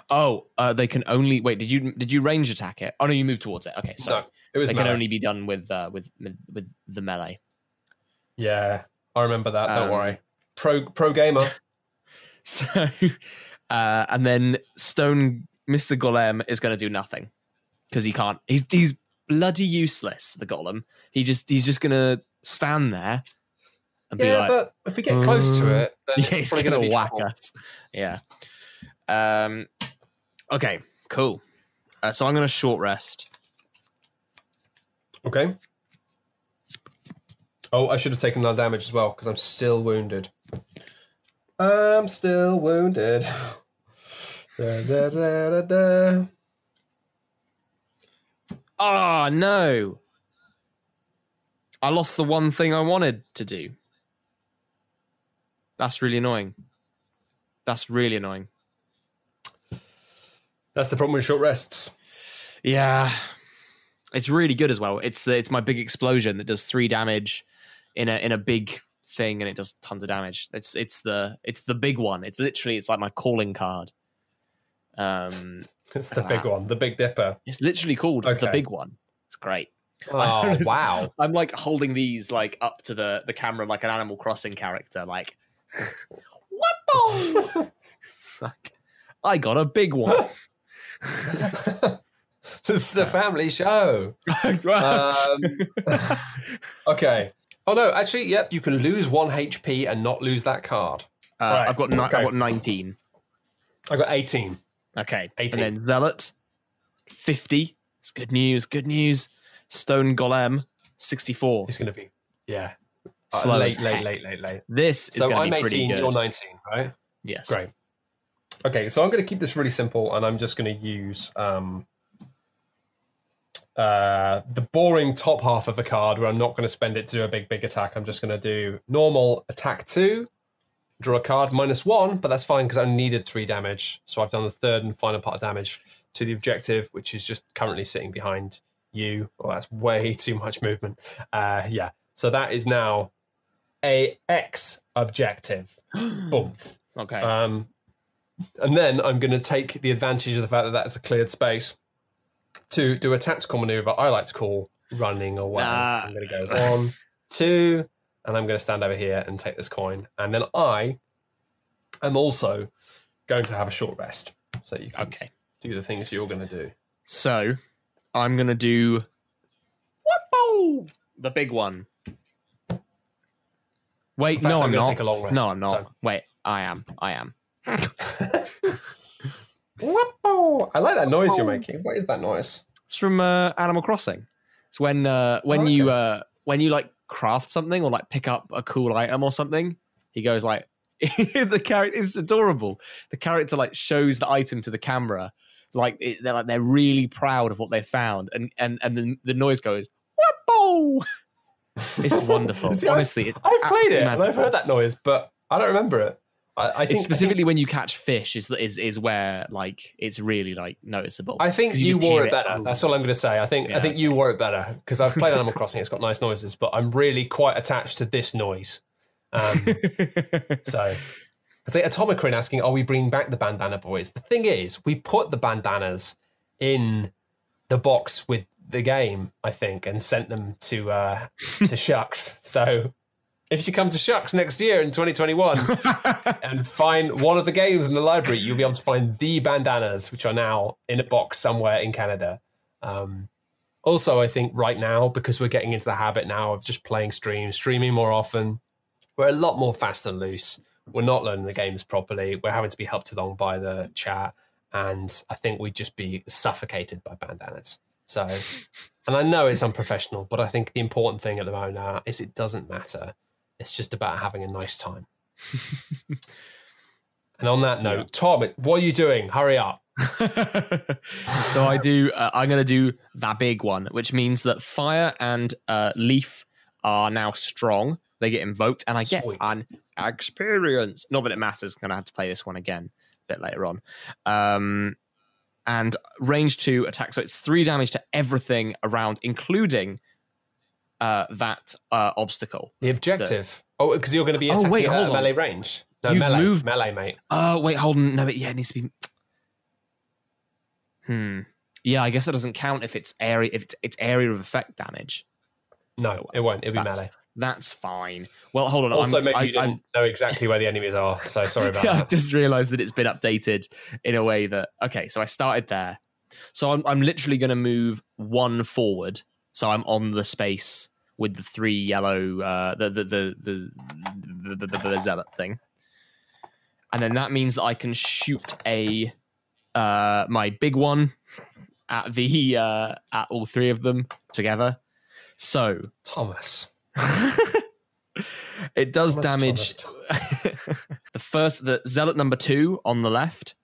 Oh, uh, they can only wait. Did you did you range attack it? Oh no, you moved towards it. Okay, so no, it was they can only be done with uh, with with the melee. Yeah, I remember that. Don't Um, worry. Pro pro gamer. (laughs) So, uh, and then Stone Mister Golem is going to do nothing because he can't. He's he's bloody useless. The Golem. He just he's just going to stand there and be Yeah, like, but if we get close to it, then (laughs) yeah, it's he's probably going going to to whack trouble. us. Yeah. Um. Okay. Cool. Uh, so I'm going to short rest. Okay. Oh, I should have taken another damage as well because I'm still wounded. I'm still wounded. (laughs) Da, da, da, da, da. Oh no! I lost the one thing I wanted to do. That's really annoying. That's really annoying. That's the problem with short rests. Yeah, it's really good as well. It's the it's my big explosion that does three damage in a in a big thing, and it does tons of damage. It's it's the it's the big one. It's literally it's like my calling card. Um, (laughs) It's the big one, the Big Dipper. it's literally called the big one. It's great. Oh (laughs) wow! I'm like holding these like up to the the camera like an Animal Crossing character, like. Whoop! It's like, I got a big one. (laughs) this is a family show. (laughs) Um, (laughs) okay. Oh no, actually, yep. You can lose one HP and not lose that card. Uh, Right, I've got ni- okay. I've got 19. I got 18. Okay. 18. And then Zealot, 50. It's good news. Good news. Stone Golem, 64. It's going to be yeah. Uh, Slow late, late, late, late, late. This is So going I'm to be pretty 18. good. You're 19, right? Yes. Great. Okay, so I'm going to keep this really simple, and I'm just going to use um, uh, the boring top half of a card where I'm not going to spend it to do a big, big attack. I'm just going to do normal attack two, draw a card minus one, but that's fine because I needed three damage. So I've done the third and final part of damage to the objective, which is just currently sitting behind you. Well, that's way too much movement. Uh, yeah. So that is now a X objective. (gasps) Boom. Okay. Um, and then I'm going to take the advantage of the fact that that's a cleared space to do a tactical maneuver I like to call running away. Ah. I'm going to go one, two, and I'm going to stand over here and take this coin. And then I am also going to have a short rest. So you can okay. do the things you're going to do. So I'm going to do the big one. Wait, fact, no, I'm I'm not. take a long rest, No, I'm not. so- Wait, I am. I am. Whoop-oh. (laughs) I like that noise you're making. What is that noise? It's from uh, Animal Crossing. It's when uh, when Oh, you uh, when you like craft something or like pick up a cool item or something. He goes like (laughs) the character is adorable. The character like shows the item to the camera, like it, they're like they're really proud of what they found, and and and then the noise goes whoop It's wonderful. (laughs) See, I- Honestly, it's I've played it absolutely and I've heard that noise, but I don't remember it. I, I think specifically when you catch fish is is is where like it's really like noticeable. I think you, just wore it better. That's all I'm going to say. I think I think you wore it better because I've played (laughs) Animal Crossing. It's got nice noises, but I'm really quite attached to this noise. Um, (laughs) so, I say Atomicrin asking, "Are we bringing back the bandana boys?" The thing is, we put the bandanas in the box with the game, I think, and sent them to uh, to (laughs) SHUX. So, if you come to SHUX next year in 2021 (laughs) and find one of the games in the library, you'll be able to find the bandanas, which are now in a box somewhere in Canada. Um, also, I think right now, because we're getting into the habit now of just playing streams, streaming more often, we're a lot more fast and loose. We're not learning the games properly. We're having to be helped along by the chat. And I think we'd just be suffocated by bandanas. So, and I know it's unprofessional, but I think the important thing at the moment now is it doesn't matter. It's just about having a nice time. (laughs) and on that note, Tom, what are you doing? Hurry up. (laughs) so I do. Uh, I'm going to do that big one, which means that fire and uh, leaf are now strong. They get invoked, and I get an experience. Not that it matters. I'm going to have to play this one again a bit later on. Um, and range two attack, so it's three damage to everything around, including uh, that uh, obstacle. The objective. oh, because you're going to be Oh, attacking wait, at hold on. melee range. No, You've melee. moved- Melee, mate. Oh wait, hold on. No, but yeah, it needs to be. Hmm. Yeah, I guess that doesn't count if it's area if it's, it's area of effect damage. No, it won't. It'll be That's- melee. That's fine. Well, hold on. Also, I'm, maybe I, you didn't know exactly where the enemies are, so sorry about (laughs) I, that. I just realised that it's been updated in a way that okay. So I started there. So I'm I'm literally going to move one forward. So I'm on the space with the three yellow uh, the, the, the the the the the the zealot thing, and then that means that I can shoot a uh, my big one at the uh, at all three of them together. So Thomas. (laughs) it does Thomas, damage. Thomas, (laughs) the first, the zealot number two on the left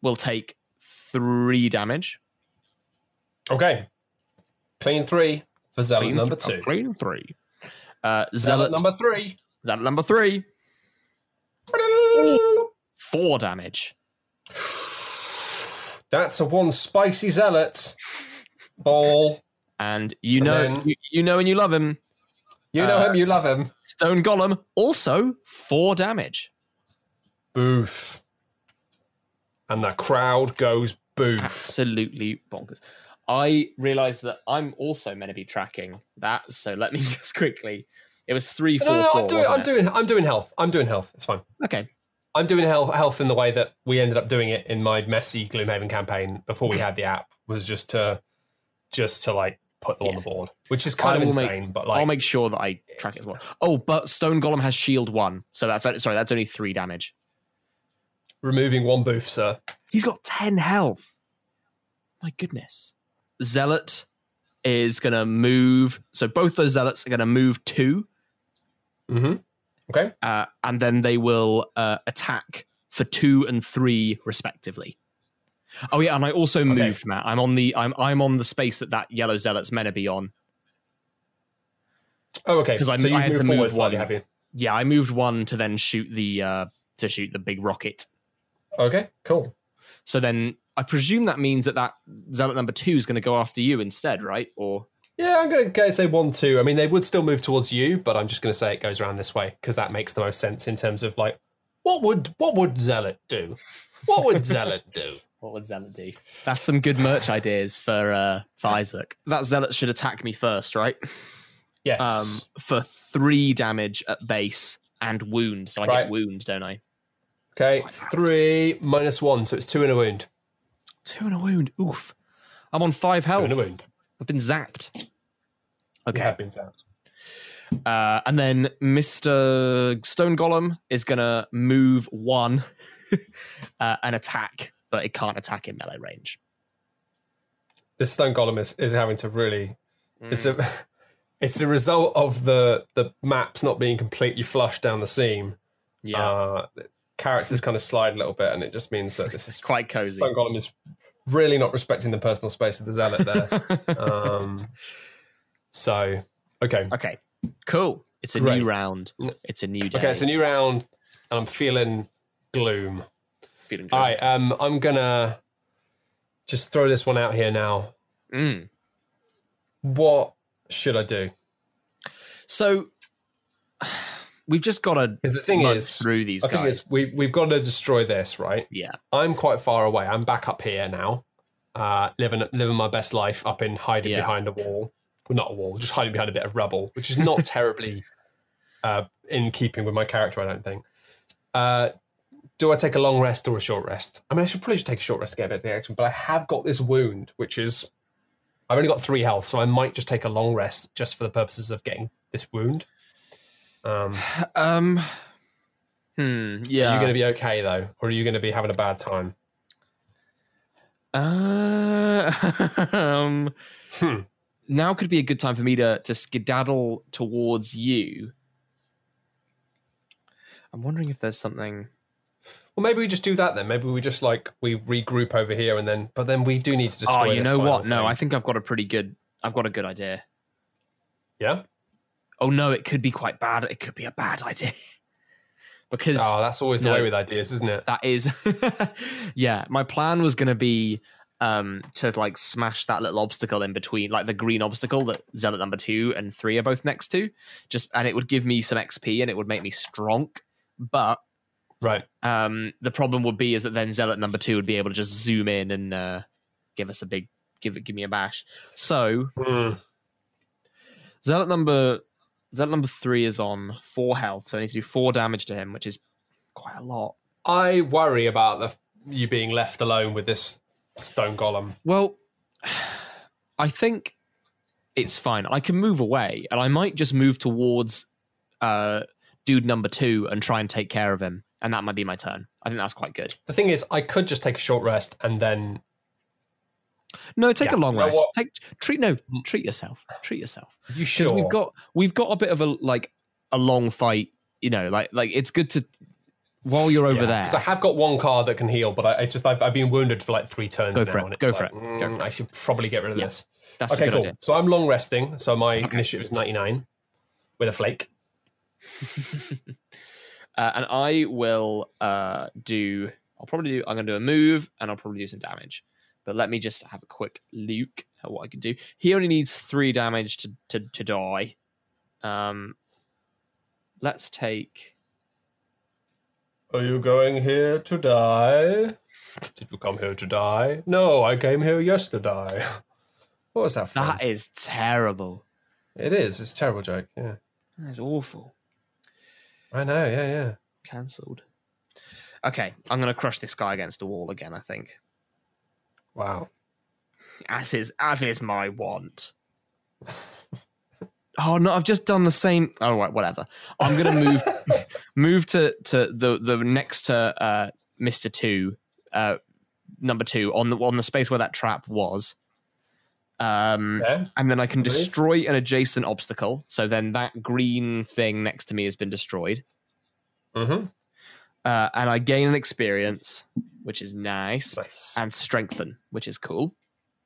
will take three damage. Okay. Clean three for Zealot Clean- number two. clean three. Uh, Zealot zealot, number three. zealot number three, four damage. That's a one spicy zealot. Ball. And you And know, then- you, you know, and you love him. You know Uh, him, you love him. Stone Golem also four damage. Boof. And the crowd goes boof. Absolutely bonkers. I realized that I'm also meant to be tracking that, so let me (laughs) just quickly. It was three, No, four, no, no, four. I'm doing, I'm doing, I'm doing health. I'm doing health. It's fine. Okay, I'm doing health, health in the way that we ended up doing it in my messy Gloomhaven campaign before we had the app was just to, just to like put them on the board, which is kind I of will make- insane. but like, I'll make sure that I track it as well. Oh, but Stone Golem has shield one, so that's sorry, that's only three damage. removing one booth, sir. He's got ten health. My goodness. Zealot is gonna move. So both those zealots are gonna move two, Mm-hmm. Okay. uh, and then they will uh, attack for two and three respectively. Oh yeah, and I also moved, Matt. I'm on the I'm I'm on the space that that yellow zealot's meant to be on. Oh, okay. 'Cause I- so I had to move one. have you? Yeah, I moved one to then shoot the uh, to shoot the big rocket. Okay, cool. So then I presume that means that that zealot number two is going to go after you instead, right? Or Yeah, I'm going to say one, two. I mean, they would still move towards you, but I'm just going to say it goes around this way because that makes the most sense in terms of like, what would what would Zealot do? What would (laughs) Zealot do? What would zealot do? That's some good merch ideas for uh, for Isaac. That zealot should attack me first, right? Yes. Um, for three damage at base and wound. So I Right. get wound, don't I? okay, three minus one, so it's two in a wound. Two and a wound. Oof. I'm on five Two health. in a wound. I've been zapped. You Okay. have been zapped. Uh, and then Mr. Stone Golem is going to move one (laughs) uh, and attack, but it can't attack in melee range. This stone golem is, is having to really. It's Mm. a. (laughs) It's a result of the the maps not being completely flushed down the seam. Yeah, Uh, characters kind of slide a little bit, and it just means that this (laughs) is quite cozy. stone golem is really not respecting the personal space of the zealot there. (laughs) um, so okay, okay, cool. It's a Great. new round. It's a new day. okay, it's a new round, and I'm feeling gloom. Feeling. All right, um, I'm gonna just throw this one out here now. Mm. What should I do? So we've just got to Because the thing is, through these I guys. we we've got to destroy this, right? Yeah. I'm quite far away. I'm back up here now, uh, living living my best life up in hiding Yeah. behind a wall. Well, not a wall, just hiding behind a bit of rubble, which is not (laughs) terribly uh, in keeping with my character. I don't think. Uh, do I take a long rest or a short rest? I mean, I should probably just take a short rest to get a bit of the action, but I have got this wound, which is I've only got three health, so I might just take a long rest just for the purposes of getting this wound. Um, Um. Hmm. Are you going to be okay though, or are you going to be having a bad time? Uh, (laughs) um, Hmm. Now could be a good time for me to to skedaddle towards you. I'm wondering if there's something. Well, maybe we just do that then. Maybe we just like we regroup over here and then, but then we do need to destroy. Oh, you know what? No. I think I've got a pretty good. I've got a good idea. yeah. Oh no, it could be quite bad. It could be a bad idea (laughs) because Oh, that's always the No. way with ideas, isn't it? that is (laughs) yeah my plan was going to be um to like smash that little obstacle in between like the green obstacle that zealot number two and three are both next to just and it would give me some xp and it would make me strong but Right. um the problem would be is that then zealot number two would be able to just zoom in and uh give us a big give it give me a bash so Hmm. zealot number zealot number three is on four health so i need to do four damage to him which is quite a lot I worry about the you being left alone with this stone golem. Well, (sighs) I think it's fine. I can move away, and I might just move towards uh, dude number two and try and take care of him, and that might be my turn. I think that's quite good. The thing is, I could just take a short rest and then. No, take Yeah, a long you know rest. what? Take treat no, treat yourself. Treat yourself You because sure? we've got we've got a bit of a like a long fight. You know, like like it's good to while you're over there. Because I have got one card that can heal, but I it's just I've, I've been wounded for like three turns Go now. for it, go like, for it, go mm, for I should probably get rid of Yeah. this. That's okay, a good cool. idea. So I'm long resting. So my initiative is 99 with a flake. (laughs) Uh, and I will uh, do. I'll probably do. I'm going to do a move, and I'll probably do some damage. But let me just have a quick look at what I can do. He only needs three damage to to, to die. Um, let's take. Are you going here to die? Did you come here to die? No, I came here yesterday. What was that from? That is terrible. It is. It's a terrible joke. Yeah. That is awful. I know. Yeah, yeah. Cancelled. Okay, I'm going to crush this guy against a wall again. I think, Wow. as is as is my want. (laughs) Oh no! I've just done the same. Oh right, whatever. I'm gonna move (laughs) move to to the the next to uh, Mister Two, uh, number two on the on the space where that trap was. Um, and then I can destroy an adjacent obstacle. So then that green thing next to me has been destroyed, Mm-hmm. uh, and I gain an experience, which is nice, Nice. and strengthen, which is cool.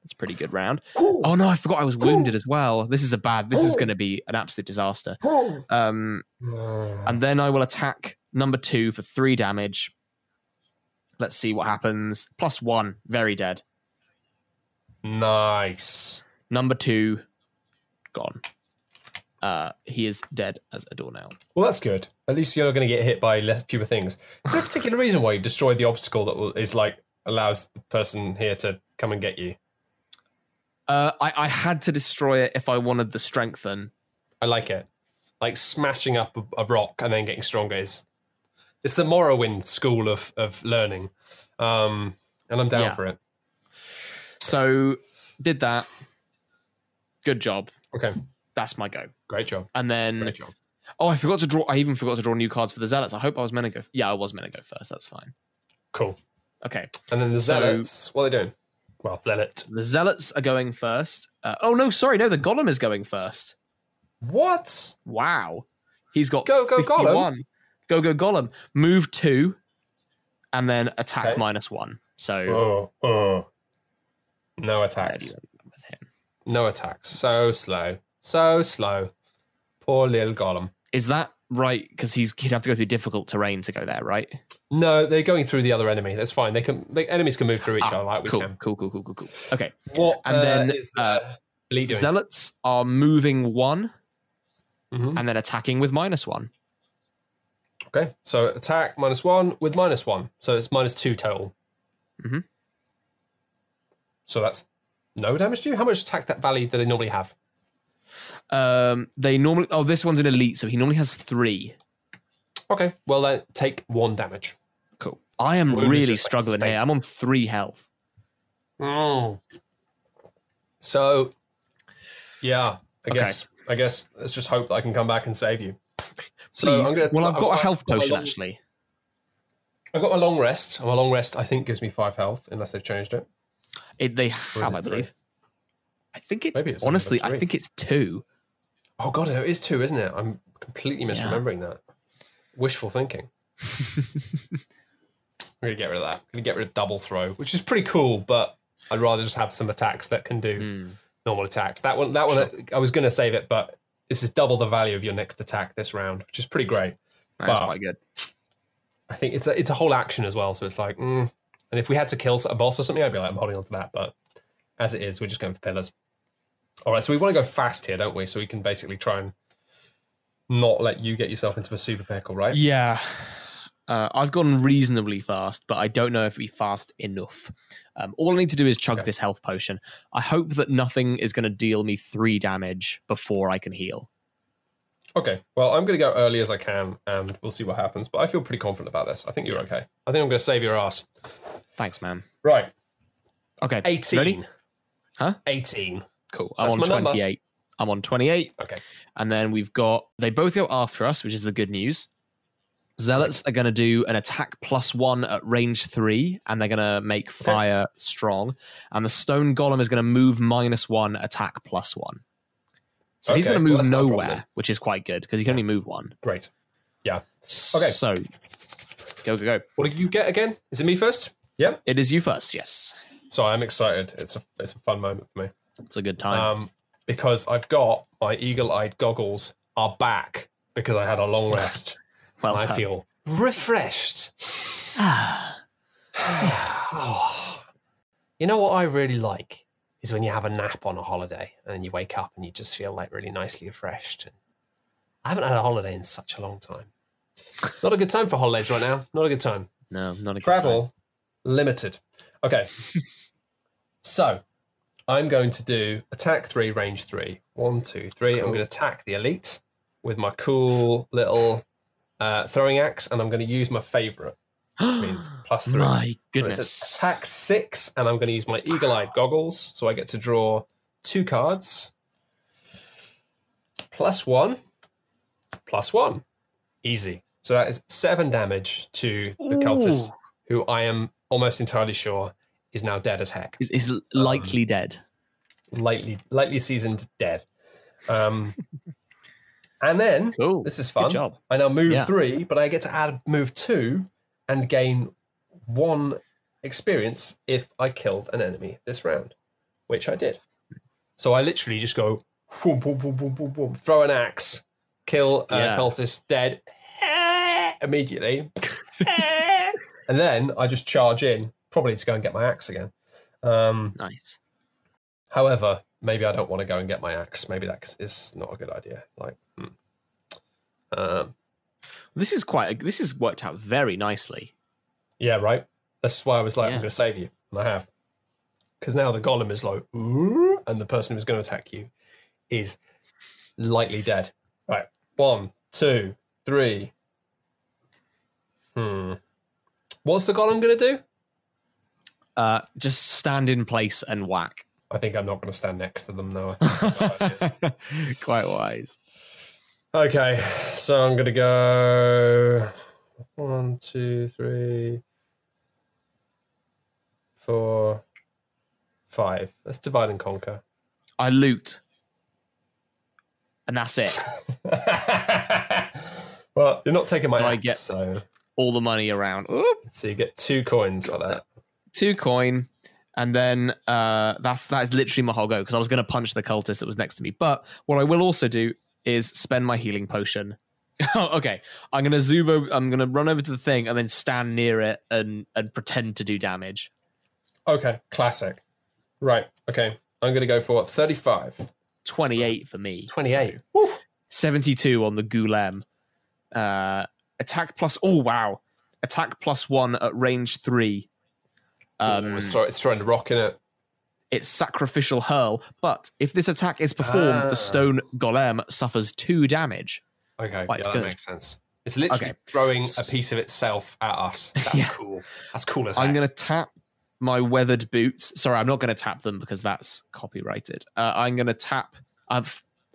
It's a pretty good round. Oh no, I forgot I was wounded as well. This is a bad. This is going to be an absolute disaster. Um, Mm. and then I will attack number two for three damage. Let's see what happens. Plus one, very dead. Nice. Number two, gone. Uh, he is dead as a doornail. Well, that's good. At least you're not going to get hit by less fewer things. Is there a particular reason why you destroyed the obstacle that will, is like allows the person here to come and get you? Uh, I, I had to destroy it if I wanted the strengthen. I like it. Like smashing up a, a rock and then getting stronger is it's the Morrowind school of of learning, um, and I'm down Yeah. for it. So did that. Good job. Okay. That's my go. Great job. And then Great job. oh, I forgot to draw. I even forgot to draw new cards for the zealots. I hope I was meant to go. Yeah, I was meant to go first. That's fine. Cool. Okay, And then the So- zealots. what are they doing? Well, zealot. the zealots are going first. Uh, oh no, sorry, no, the golem is going first. What? Wow, he's got Go, go, Golem. 51. Go go golem. Move two, and then attack Okay. minus one. So Oh, oh. No attacks. with him. No attacks. So slow. So slow. Poor little golem. Is that right? Because he's he'd have to go through difficult terrain to go there, right? No, they're going through the other enemy. That's fine. They can. The enemies can move through each Ah, other like we cool, can. cool, cool, cool, cool, cool. Okay, What? And uh, then, uh, Elite doing? zealots are moving one Mhm. and then attacking with minus one. Okay, so attack minus one with minus one, so it's minus two total. Mhm. So that's no damage to you. How much attack that value do they normally have? Um, they normally. Oh, this one's an elite, so he normally has three. Okay, well then take one damage. Cool. I am Wound really just like struggling here. I'm on three health. Mm. So, yeah, I Okay. guess I guess let's just hope that I can come back and save you. So Please. I'm gonna, well, I've got a health I've got potion long- actually. I've got a long rest. and My long rest, I think, gives me five health, unless they've changed it. It, they have, I three? believe. I think it's it's honestly. I think it's two. Oh god, it is two, isn't it? I'm completely misremembering that. Wishful thinking. (laughs) I'm gonna get rid of that. I'm gonna get rid of double throw, which is pretty cool, but I'd rather just have some attacks that can do Hmm. normal attacks. That one, that one, I was gonna save it, but this is double the value of your next attack this round, which is pretty great. That's quite good. I think it's a it's a whole action as well, so it's like, mm. And if we had to kill a boss or something, I'd be like, I'm holding on to that. But as it is, we're just going for pillars. All right, so we want to go fast here, don't we? So we can basically try and not let you get yourself into a super pickle, right? Yeah. Uh, I've gone reasonably fast, but I don't know if it'd be fast enough. Um, all I need to do is chug Okay. this health potion. I hope that nothing is going to deal me three damage before I can heal. Okay. Well, I'm going to go early as I can, and we'll see what happens. But I feel pretty confident about this. I think you're okay. I think I'm going to save your ass. Thanks, man. Right. Okay. 18. Ready? Huh? 18. Cool. I'm That's on my number. 28. I'm on 28. Okay. And then we've got, they both go after us, which is the good news. Zealots are going to do an attack plus one at range three, and they're going to make fire strong. And the stone golem is going to move minus one, attack plus one. So he's going to move a nowhere, which is quite good because he can only move one. Great. Yeah. Okay. So go, go, go. What did you get again? Is it me first? Yeah. It is you first. Yes. So I'm excited. It's a it's a fun moment for me. It's a good time. Um, because I've got my eagle-eyed goggles are back because I had a long rest. (laughs) well and I feel refreshed. (sighs) (sighs) (sighs) you know what I really like is when you have a nap on a holiday and you wake up and you just feel like really nicely refreshed. I haven't had a holiday in such a long time. Not a good time for holidays right now. Not a good time. no, not a good Travel limited. Okay. (laughs) so I'm going to do attack three, range three. One, two, three. I'm going to attack the elite with my cool little uh, throwing axe, and I'm going to use my favorite. (gasps) plus three. My So it's goodness. attack six, and I'm going to use my eagle-eyed goggles, so I get to draw two cards. Plus one, plus one, easy. So that is seven damage to the cultist, who I am almost entirely sure is now dead as heck, Is, is likely dead. lightly, lightly seasoned, dead. Um, (laughs) and then Cool. this is Good fun. job. I now move Yeah. three, but I get to add move two and gain one experience if I killed an enemy this round, which I did. So I literally just go boom, boom, boom, boom, boom, boom, throw an axe, kill a Yeah. cultist dead (laughs) immediately, (laughs) and then I just charge in, probably to go and get my axe again. Um, Nice. However, maybe I don't want to go and get my axe. Maybe that is not a good idea. Like, hmm. um, This is quite. This has worked out very nicely. yeah, right. That's why I was like, I'm going to save you, and I have. Because now the golem is like, and the person who's going to attack you is lightly dead. Right, one, two, three. Hmm. What's the golem going to do? Uh, just stand in place and whack. I think I'm not going to stand next to them though. I (laughs) think that's a bad idea. (laughs) Quite wise. Okay, so I'm going to go one, two, three, four, five. Let's divide and conquer. I loot. And that's it. (laughs) well, you're not taking my So I axe, get- so All the money around. Oop. so you get two coins for that. two coin, and then uh, that's that is literally my whole go because I was going to punch the cultist that was next to me. But what I will also do is spend my healing potion. (laughs) Oh, okay, I'm gonna zoom over. I'm gonna run over to the thing and then stand near it and and pretend to do damage. Okay, classic. Right. Okay, I'm going to go for 35. Twenty eight for me. 28. So 72 on the golem. Uh, attack plus. Oh wow! Attack plus one at range three. Um, it's, throw, it's throwing the rock in it. It's sacrificial hurl, but if this attack is performed, Ah. the stone golem suffers two damage. Okay, Quite yeah, that makes sense. It's literally Okay. throwing a piece of itself at us. (laughs) That's Yeah. cool. That's cool as I'm going to tap my weathered boots. Sorry, I'm not going to tap them because that's copyrighted. Uh, I'm going to tap. I'm,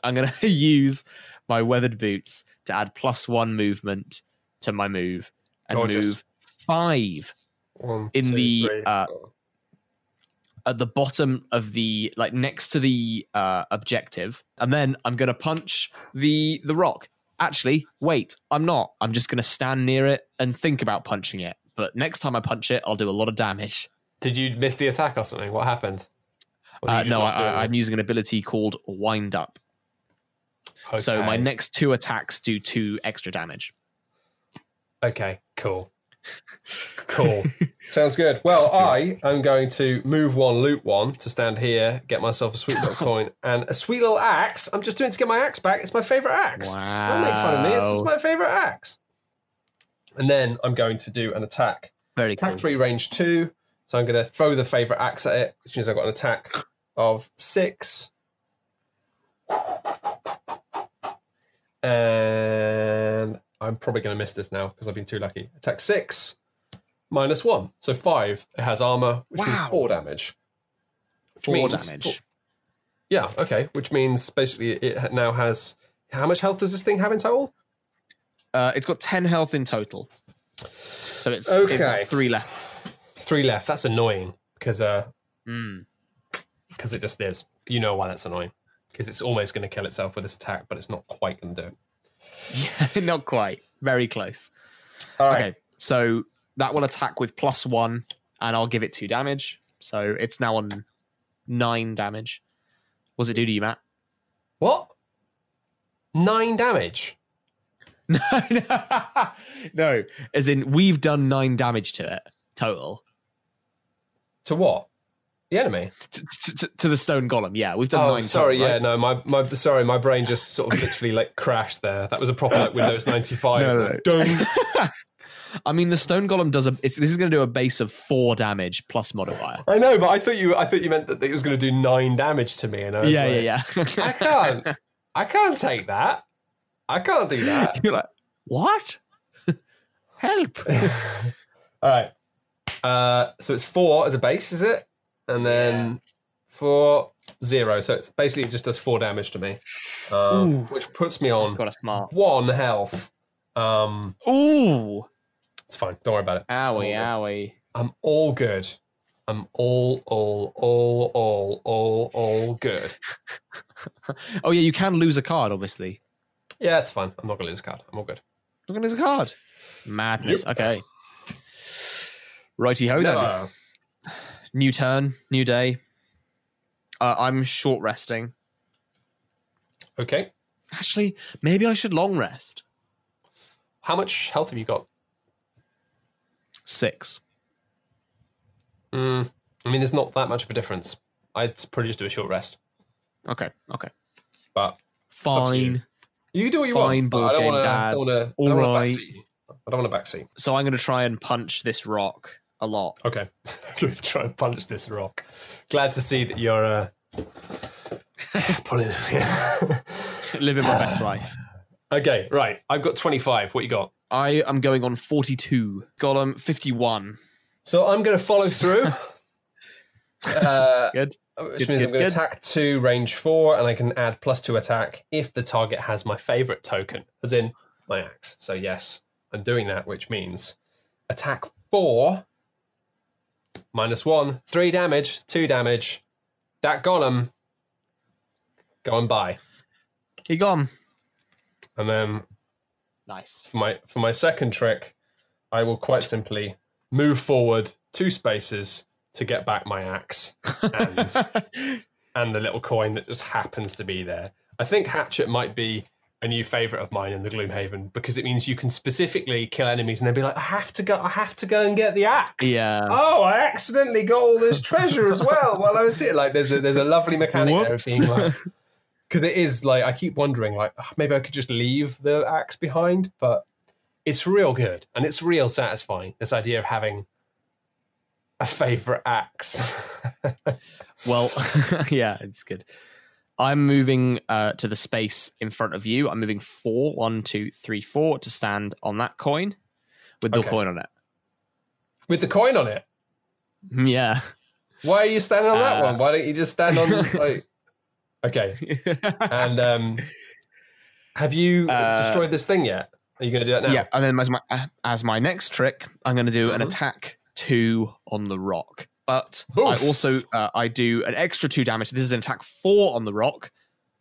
I'm going (laughs) to use my weathered boots to add plus one movement to my move and Gorgeous. move five One, in two, the, three, uh. At the bottom of the like next to the uh, objective, and then I'm gonna punch the the rock. Actually, wait, I'm not. I'm just gonna stand near it and think about punching it. But next time I punch it, I'll do a lot of damage. Did you miss the attack or something? What happened? Or Uh, no, I, I, i'm using an ability called Wind Up. So my next two attacks do two extra damage. Okay, cool. Cool. (laughs) Sounds good. Well, I am going to move one, loot one to stand here, get myself a sweet little (laughs) coin and a sweet little axe. I'm just doing it to get my axe back. It's my favorite axe. Wow! Don't make fun of me. Is my favorite axe. And then I'm going to do an attack. Very Attack cool. three, range two. So I'm going to throw the favorite axe at it, which means I've got an attack of six. And I'm probably going to miss this now because I've been too lucky. Attack six, minus one. So five. It has armor, which Wow. means four damage. Which Four means damage. four- yeah, okay. Which means basically it now has. How much health does this thing have in total? Uh, it's got ten health in total, so it's, it's got Okay. three left. Three left. That's annoying because uh, Mm. because it just is. You know why that's annoying. Because it's almost going to kill itself with this attack, but it's not quite going to do it. (laughs) Yeah, not quite. Very close. All right. Okay, so that will attack with plus one, and I'll give it two damage. So it's now on nine damage. What's it do to you, Matt? What? Nine damage. (laughs) No, no, (laughs) no. As in, we've done nine damage to it total To what? The enemy. to, to, to the stone golem. Yeah, we've done Oh, nine. sorry. Yeah, right? no, my, my sorry, my brain just sort of literally like crashed there. That was a proper like Windows ninety five. No, no, (laughs) Dong. (laughs) I mean, the stone golem does a. It's, this is going to do a base of four damage plus modifier. I know, but I thought you I thought you meant that it was going to do nine damage to me, and I was Yeah, like, yeah, yeah. I can't. I can't take that. I can't do that. (laughs) You're like, what? Help! All right. Uh, so it's four as a base, is it? And then four zero. So it's basically it just does four damage to me, um, which puts me on got a smart. one health. Um, Ooh! it's fine. Don't worry about it. Owie, owie. I'm all good. I'm all, all, all, all, all, all good. (laughs) Oh yeah, you can lose a card, obviously. Yeah, it's fine. I'm not gonna lose a card. I'm all good. You're gonna lose a card. Madness. Okay. Righty ho then. New turn, new day. Uh, I'm short resting. Okay. Actually, maybe I should long rest. How much health have you got? Six. Mm, I mean, there's not that much of a difference. I'd probably just do a short rest. Okay. Okay. But you. Fine. You can do what you Fine, want. board I don't want to. I don't want to. I don't want right. to backseat you. I don't want to backseat. So I'm going to try and punch this rock a lot. Okay. (laughs) Try and punch this rock. Glad to see that you're uh, (laughs) pulling. (laughs) Living my best life. okay, right. I've got 25. What you got? I am going on 42. Golem 51. So I'm going to follow through. Uh, Good. which Good, means good, I'm going to attack two, range four, and I can add plus two attack if the target has my favorite token, as in my axe. So yes, I'm doing that, which means attack four, minus one, three damage, two damage. That golem, going by, He gone. and then Nice. for my for my second trick, I will quite simply move forward two spaces to get back my axe and (laughs) and the little coin that just happens to be there. I think Hatchet might be a new favorite of mine in the Gloomhaven because it means you can specifically kill enemies and then be like, I have to go, I have to go and get the axe. yeah. Oh, I accidentally got all this treasure as well while I was here. Like, there's a there's a lovely mechanic there of being like, (laughs) because it is like I keep wondering, like "Ah, maybe I could just leave the axe behind, but it's real good and it's real satisfying. This idea of having a favorite axe. (laughs) Well, (laughs) yeah, it's good. I'm moving uh, to the space in front of you. I'm moving four, one, two, three, four to stand on that coin with the Okay. coin on it. With the coin on it. Mm, Yeah. Why are you standing on that Uh, one? Why don't you just stand on (laughs) like? Okay, and um, have you Uh, destroyed this thing yet? Are you going to do that now? Yeah, and then as my as my next trick, I'm going to do an Mhm. attack two on the rock. But Oof. I also uh, I do an extra two damage. This is an attack four on the rock,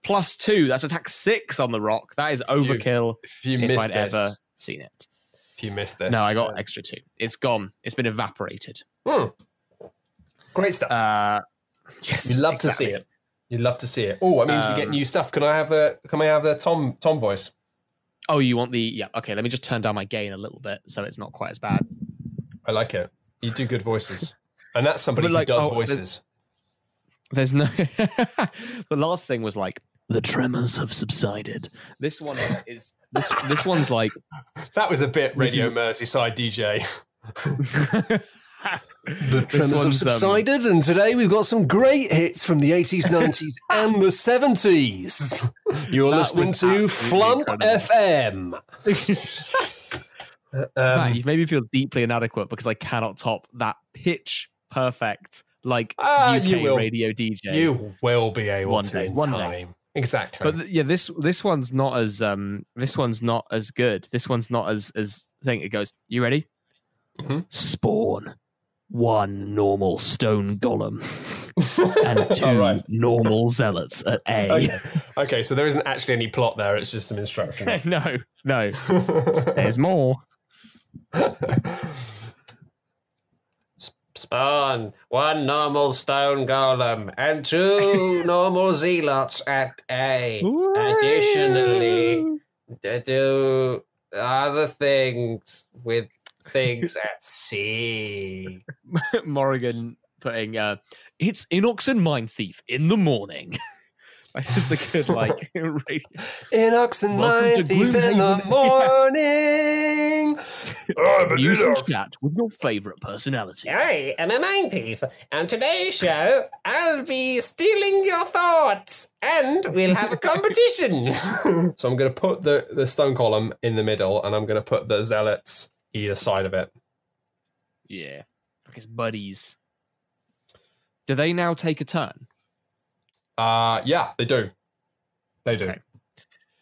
plus two. That's attack six on the rock. That is overkill. If you if missed I'd this, ever seen it. if you missed this, No, I got extra two. It's gone. It's been evaporated. hmm. Great stuff. Uh, yes, You'd love exactly. to see it. You'd love to see it. Oh, it means we get Um, new stuff. Can I have a? Can I have the Tom Tom voice? Oh, you want the yeah? Okay, let me just turn down my gain a little bit so it's not quite as bad. I like it. You do good voices, and that's somebody like, who does oh, voices. There's no. (laughs) the last thing was like The tremors have subsided. this one is this this one's like (laughs) That was a bit This Radio Merseyside DJ. (laughs) the Tremors have subsided, and today we've got some great hits from the 80s, 90s, and the 70s. You're listening to Flump incredible. FM. Matt, um, you've made me feel deeply inadequate because I cannot top that pitch perfect like Ah, UK you will. radio DJ. you will be able One to day, in one day. Exactly. But yeah, this this one's not as um this one's not as good. This one's not as as thing. It goes. You ready? Spawn. One normal stone golem (laughs) and two All right. normal zealots at A. (laughs) Okay. okay, so there isn't actually any plot there. It's just some instructions. (laughs) no, no. There's more. Spawn one normal stone golem and two (laughs) normal zealots at A. Additionally, do other things with things (laughs) at C. Morrigan putting uh it's Inox and Mind Thief in the morning. (laughs) (laughs) Like, Just a good like (laughs) radio. Inox and Welcome to thief in the (laughs) morning. I'm an Use and Inox. chat with your favorite personalities. I am a mind thief. On today's show, I'll be stealing your thoughts, and we'll have a competition. So I'm going to put the, the stone golem in the middle, and I'm going to put the zealots either side of it. Yeah. Like his buddies. Do they now take a turn? Uh yeah, they do. They do. Okay.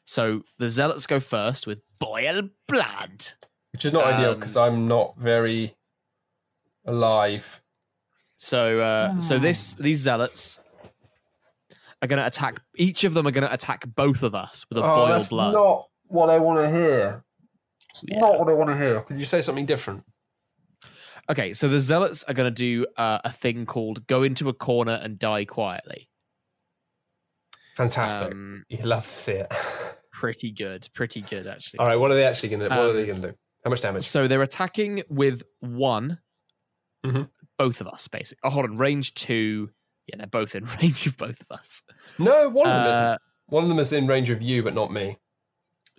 So the zealots go first with boil blood. Which is not ideal Um, because I'm not very alive. So uh so this these zealots are gonna attack each of them are gonna attack both of us with a boil blood. Oh, not what I want to hear. Yeah. Not what I want to hear. Could you say something different? Okay, so the zealots are gonna do uh, a thing called go into a corner and die quietly. Fantastic. Um, (laughs) you love to see it. (laughs) pretty good, pretty good actually. All right, what are they actually going to? What are Um, they going to do? How much damage? So they're attacking with one, Mhm. both of us, basically. Oh, hold on, range two. Yeah, they're both in (laughs) range of both of us. No, one of them isn't. Uh, One of them is in range of you, but not me.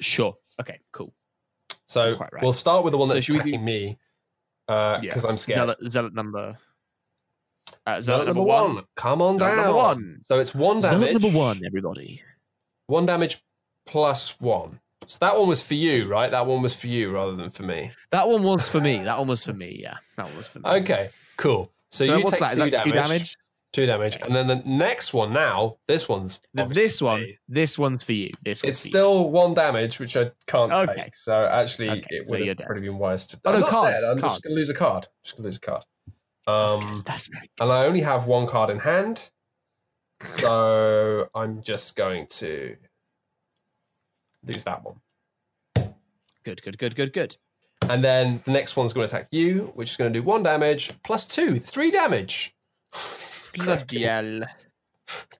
sure. Okay, cool. So right. we'll start with the one that's we attacking do- me because Yeah. I'm scared. Zealot, zealot number. Uh, zealot, Zealot number one. Come on Zealot down. number one. So it's one damage. Zealot number one, everybody. One damage plus one. So that one was for you, right? That one was for you rather than for me. That one was for me. That one was for me. Yeah, that one was for me. Okay, cool. So, you take that? Is two that damage. two damage? Two damage. And then the next one now, this one's This one, me. this one's for you. This one's It's for you. still one damage, which I can't Okay. take. So actually, Okay, it would you're have dead. probably been wise to. Oh, I'm no, not cards, dead, I'm cards. just going to lose a card. Just going to lose a card. That's Um, good. That's very and I only have one card in hand, so I'm just going to lose that one. good. Good. Good. Good. Good. And then the next one's going to attack you, which is going to do one damage plus two, three damage. Bloody hell.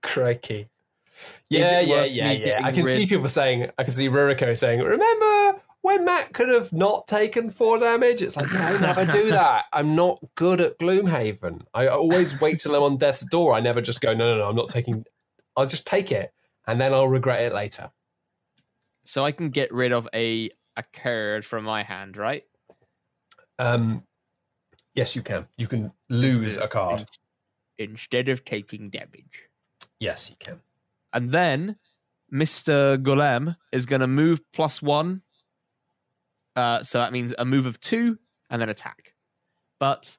Crikey. Yeah, yeah, yeah, yeah. I can see people saying, I can see Ruriko saying, remember when Matt could have not taken four damage? It's like, no, I (laughs) never do that. I'm not good at Gloomhaven. I always wait till I'm on death's door. I never just go, no, no, no, I'm not taking, I'll just take it and then I'll regret it later. So I can get rid of a a card from my hand, right? Um, yes, you can. You can lose a card. Instead of taking damage. Yes, you can. And then Mr. Golem is going to move plus one. Uh, so that means a move of two and then attack. But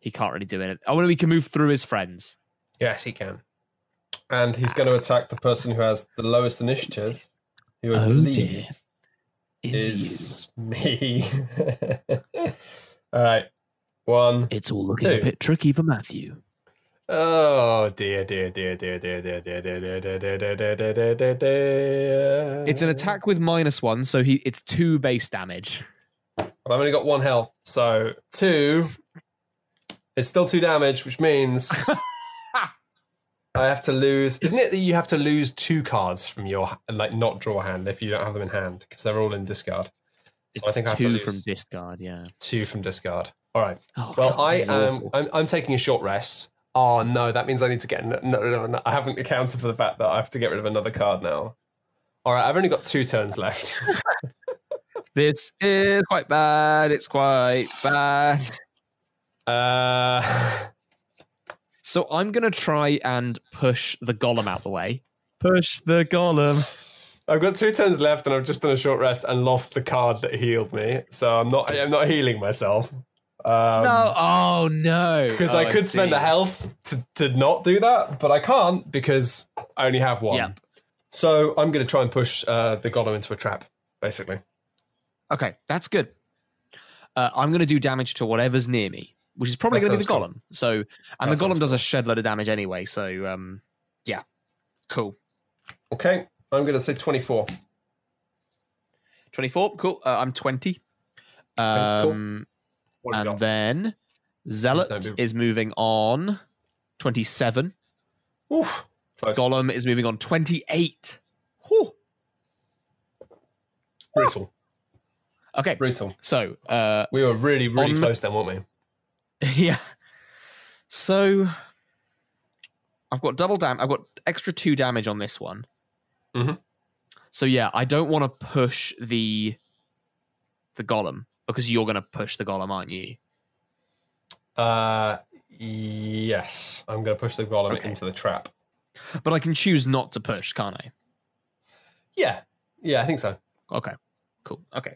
he can't really do it. Oh, well, he can move through his friends. Yes, he can. And he's going to attack the person who has the lowest initiative, who I Oh believe dear. Is, is me. (laughs) All right. One. It's all looking a bit tricky for Matthew. Oh dear, dear, dear, dear, dear, dear, dear, dear, dear, dear, dear, dear, dear, dear, dear, dear, dear. It's an attack with minus one, so he it's two base damage. I've only got one health, so two. It's still two damage, which means I have to lose. Isn't it that you have to lose two cards from your like not draw hand if you don't have them in hand because they're all in discard? So It's I think I have to two from discard, yeah. two from discard. All right. Oh, Well, God, I am. I'm, I'm taking a short rest. Oh no, that means I need to get. No, no, no, no, I haven't accounted for the fact that I have to get rid of another card now. All right, I've only got two turns left. (laughs) This is quite bad. It's quite bad. uh, So I'm gonna try and push the golem out the way. Push the golem. I've got two turns left, and I've just done a short rest and lost the card that healed me. So I'm not. I'm not healing myself. Um, no, oh no. because Oh, I could spend see. a health to, to not do that, but I can't because I only have one. Yep. So I'm going to try and push uh, the golem into a trap, basically. Okay, that's good. Uh, I'm going to do damage to whatever's near me, which is probably going to be the sounds cool. golem. So, and That the golem sounds does a shed load of damage anyway. So, um, yeah, cool. Okay, I'm going to say 24. 24, cool. Uh, I'm 20. cool. Um, you and then Zealot is moving on 27. Oof, close. Golem is moving on 28. Whew. Brutal. Okay, Brutal. so uh, We were really, really On- close then, weren't we? (laughs) yeah. So I've got double dam. I've got extra two damage on this one. Mhm. So yeah, I don't want to push the the golem because you're going to push the golem, aren't you? Uh, yes. I'm going to push the golem Okay. into the trap. But I can choose not to push, can't I? Yeah. Yeah, I think so. Okay, cool. Okay,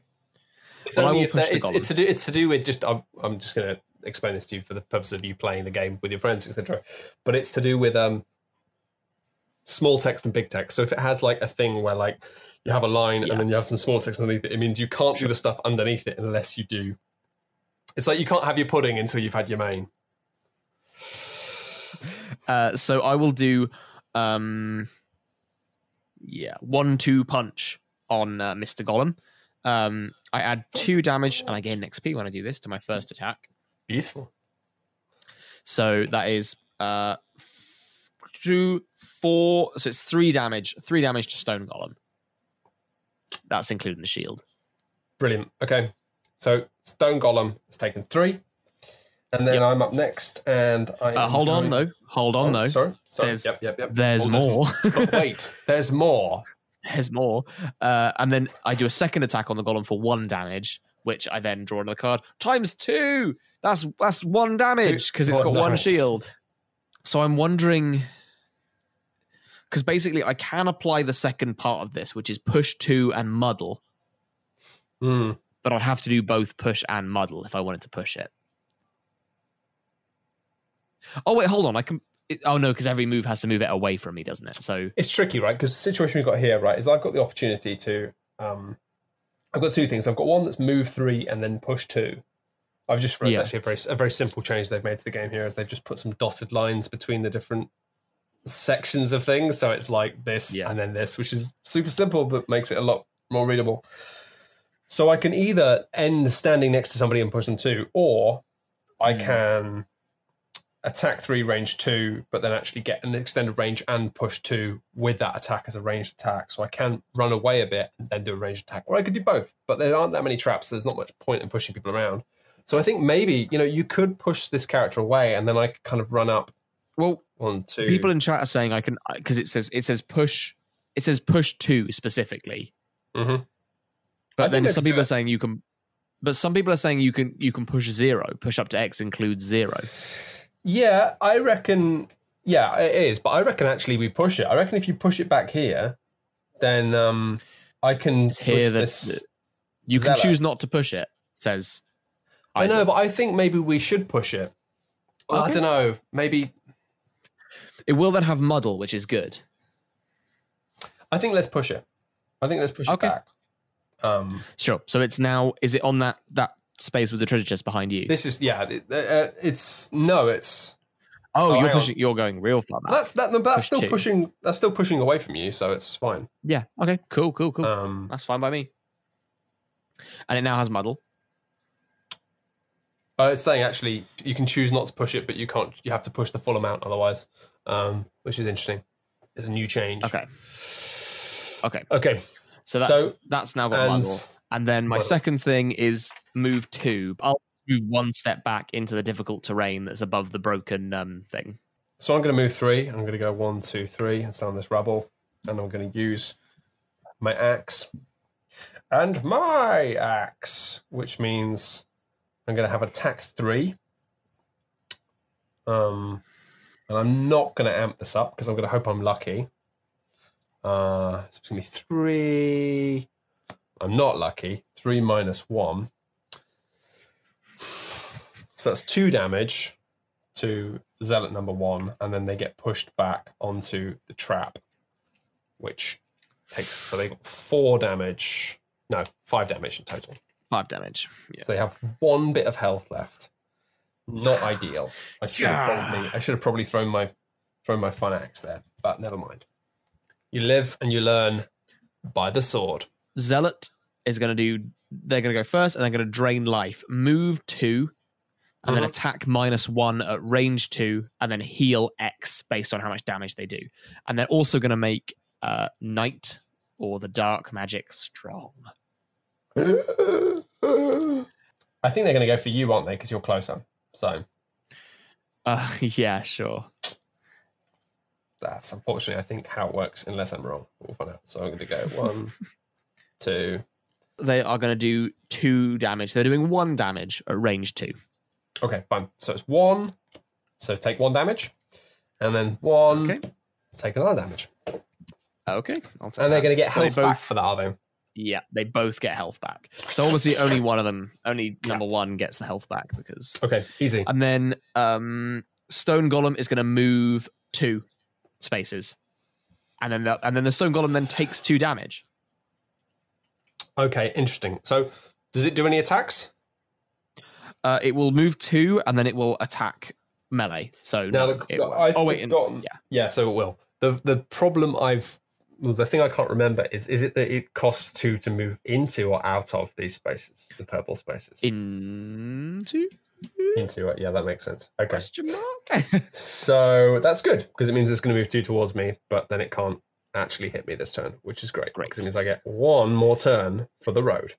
It's, Well, I will push the it's, golem. it's to do. It's to do with just. I'm, I'm just going to explain this to you for the purpose of you playing the game with your friends, etc. But it's to do with um, small text and big text. So if it has like a thing where like you have a line Yeah. and then you have some small text underneath it, it means you can't do the stuff underneath it unless you do. It's like you can't have your pudding until you've had your main. (laughs) uh, so I will do, um, yeah, one two punch on uh, Mister Golem. Um, I add two damage and I gain XP when I do this to my first attack. Beautiful. So that is uh two, four. So it's three damage. Three damage to Stone Golem. That's including the shield. Brilliant. Okay. So Stone Golem has taken three. And then Yep. I'm up next and I Uh, hold on going- though. Hold on Oh, though. Sorry. Sorry. There's- yep, yep, yep. There's Oh, more. But (laughs) wait, there's more. There's more. Uh, and then I do a second attack on the golem for one damage, which I then draw another card times two. That's that's one damage because it's One got one shield. So I'm wondering because basically I can apply the second part of this, which is push two and muddle, Hmm. but I'd have to do both push and muddle if I wanted to push it. Oh wait, hold on. I can oh no, because every move has to move it away from me, doesn't it? So It's tricky, right? Because the situation we've got here, right, is I've got the opportunity to. Um, I've got two things. I've got one that's move three and then push two. I've just read Yeah. actually a very a very simple change they've made to the game here is they've just put some dotted lines between the different sections of things. So it's like this Yeah. and then this, which is super simple but makes it a lot more readable. So I can either end standing next to somebody and push them two, or I Hmm. can attack three, range two, but then actually get an extended range and push two with that attack as a ranged attack. So I can run away a bit and then do a ranged attack, or I could do both. But there aren't that many traps. So there's not much point in pushing people around. So I think maybe you know you could push this character away, and then I could kind of run up well, one two. people in chat are saying I can because it says it says push it says push two specifically, Mhm. But then some people are saying you can. But some people are saying you can you can push zero. Push up to X includes zero. Yeah, I reckon. Yeah, it is. But I reckon actually we push it. I reckon if you push it back here, then um I can hear that this. you can choose not to push it. Says I know, but I think maybe we should push it. Well, I don't know. Maybe it will then have muddle, which is good. I think let's push it. I think let's push Okay. it back. Um, Sure. So it's now is it on that that space with the treasure chest behind you? this is yeah. it- uh, it's no. It's oh, oh, you're on. pushing. You're going real far back. that's that. That's Push still two. pushing. That's still pushing away from you. So it's fine. yeah. Okay. Cool. Cool. Cool. Um, That's fine by me. And it now has muddle. Uh, it's saying actually you can choose not to push it, but you can't. You have to push the full amount otherwise, um, which is interesting. It's a new change. Okay. Okay. Okay. So that's So- that's now got And muddle. And then my second thing is move two. I'll move one step back into the difficult terrain that's above the broken um thing. so I'm going to move three. I'm going to go one, two, three, and on this rubble, and I'm going to use my axe and my axe, which means I'm going to have attack three. Um, and I'm not going to amp this up because I'm going to hope I'm lucky. Uh, it's going to be three. I'm not lucky. Three minus one. So that's two damage to zealot number one, and then they get pushed back onto the trap, which takes so they got four damage. No, five damage in total. Five damage. Yeah. So they have one bit of health left. Not (sighs) ideal. I should have probably I should have probably thrown my thrown my fun axe there, but never mind. You live and you learn by the sword. Zealot is going to do. They're going to go first, and they're going to drain life. Move two, and then Mhm. attack minus one at range two, and then heal X based on how much damage they do. And they're also going to make uh, night or the dark magic strong. I think they're going to go for you, aren't they? Because you're closer. So Uh, (laughs) yeah, sure. that's unfortunately, I think, how it works, unless I'm wrong. We'll find out. So I'm going to go one, (laughs) two. They are going to do two damage. They're doing one damage at range two. Okay, fine. So it's one. So take one damage, and then one. Okay. Take another damage, Okay, I'll take and they're going to get So health back for that, are they? Yeah, they both get health back. So obviously, only (laughs) one of them, only number one, gets the health back because. Okay, easy. And then um, Stone Golem is going to move two spaces, and then the, and then the Stone Golem then takes two damage. Okay, interesting. So does it do any attacks? Uh, it will move two, and then it will attack melee. So Now, no, the, oh wait, forgotten. yeah. yeah. So it will. the The problem I've well, the thing I can't remember is is it that it costs two to move into or out of these spaces, the purple spaces? into into it. Yeah, that makes sense. Okay, question mark. (laughs) so that's good because it means it's going to move two towards me, but then it can't actually hit me this turn, which is great. Great. because it means I get one more turn for the road.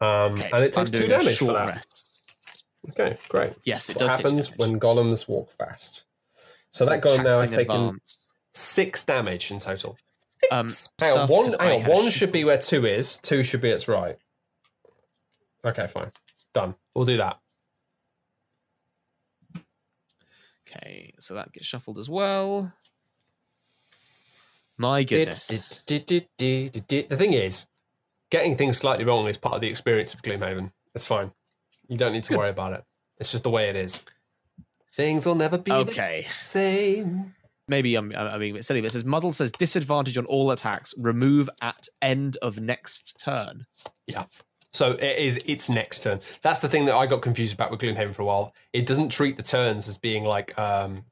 Um, Okay, and it takes two damage for that. rest. Okay, great. Yes, it what does. happens when golems walk fast. So that golem now has taken six damage in total. Um, Hang on, one, hang on, one should be where two is, two should be its right. Okay, fine. Done. We'll do that. Okay, so that gets shuffled as well. My goodness. The thing is, getting things slightly wrong is part of the experience of Gloomhaven. It's fine. You don't need to Good. worry about it. It's just the way it is. Things will never be Okay. the same. Maybe I'm, I'm being a bit silly, but it says Muddle says disadvantage on all attacks, remove at end of next turn. Yeah. So it is its next turn. That's the thing that I got confused about with Gloomhaven for a while. It doesn't treat the turns as being like um,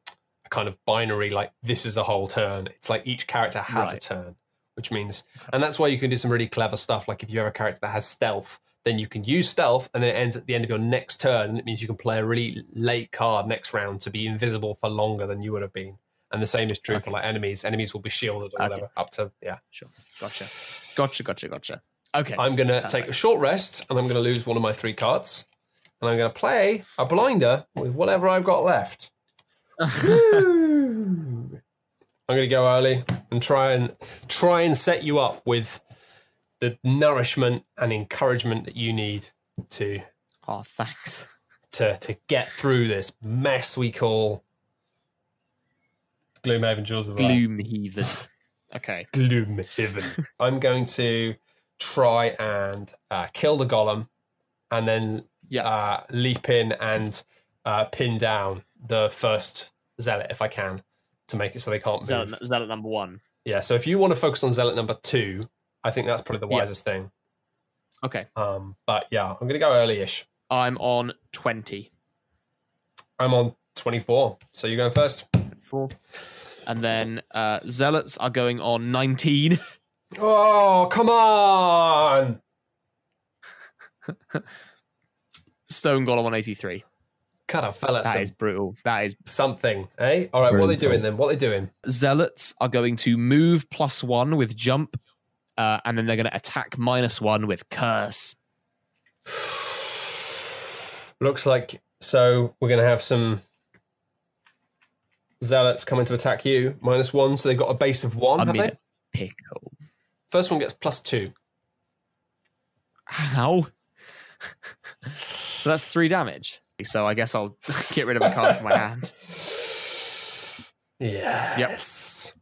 a kind of binary, like this is a whole turn. It's like each character has a turn, which means, and that's why you can do some really clever stuff. Like if you have a character that has stealth, then you can use stealth, and then it ends at the end of your next turn, and it means you can play a really late card next round to be invisible for longer than you would have been. And the same is true for like enemies. Enemies will be shielded or Okay. whatever up to yeah. Sure. Gotcha. Gotcha, gotcha, gotcha. Okay. I'm going to take a short rest and I'm going to lose one of my three cards. And I'm going to play a blinder with whatever I've got left. (laughs) I'm going to go early and try and try and set you up with the nourishment and encouragement that you need to oh, thanks. to to get through this mess we call Gloomhaven Jewels of the. Gloomhaven. Okay. (laughs) Gloomhaven. I'm going to try and uh, kill the golem, and then Yeah. uh, leap in and uh, pin down the first zealot if I can to make it so they can't move. Zealot, Zealot number one. Yeah. So if you want to focus on zealot number two, I think that's probably the Yeah. wisest thing. Okay. Um, but yeah, I'm going to go early-ish. I'm on 20. I'm on 24, so you're going first. 24. And then uh, Zealots are going on 19. (laughs) Oh, come on! Stone Golem on 83. God, I fell at That some- is brutal. That is. something, eh? All right, what are they doing then? What are they doing? Zealots are going to move plus one with jump, uh, and then they're going to attack minus one with curse. (sighs) Looks like so we're going to have some zealots coming to attack you. Minus one, so they've got a base of one. I have mean, they? pickle. First one gets plus two. How? so that's three damage. So I guess I'll (laughs) get rid of a card from my (laughs) hand. Yeah. Yes.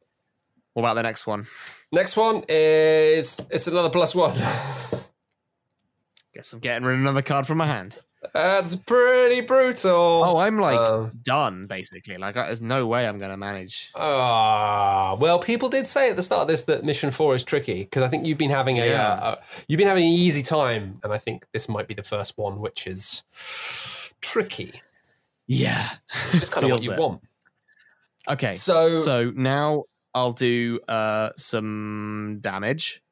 What about the next one? Next one is it's another plus one. (laughs) Guess I'm getting rid of another card from my hand. That's pretty brutal. Oh, I'm like Um, done basically. Like, there's no way I'm going to manage. Ah, well, people did say at the start of this that mission four is tricky because I think you've been having a, Yeah. uh, you've been having an easy time, and I think this might be the first one which is tricky. Yeah. Which is kind of (laughs) what you it. want. Okay. So, So now I'll do uh, some damage.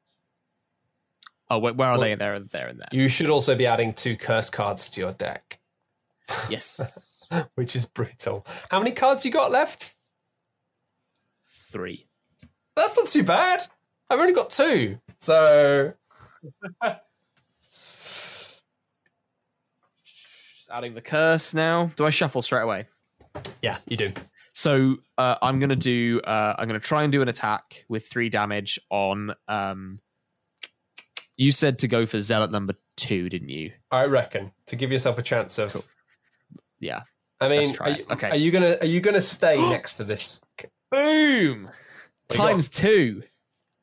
Oh, wait, where are Well- they? There, and there, and there. you should also be adding two curse cards to your deck, (laughs) (laughs) Yes, which is brutal. How many cards you got left? three. That's not too bad. I've only got two, so adding the curse now. Do I shuffle straight away? yeah, you do. So uh, I'm gonna do. Uh, I'm gonna try and do an attack with three damage on. Um, you said to go for zealot number two, didn't you? I reckon to give yourself a chance of. Cool. Yeah. I mean, are you, Okay. are you gonna are you gonna stay (gasps) next to this? Boom. Times two.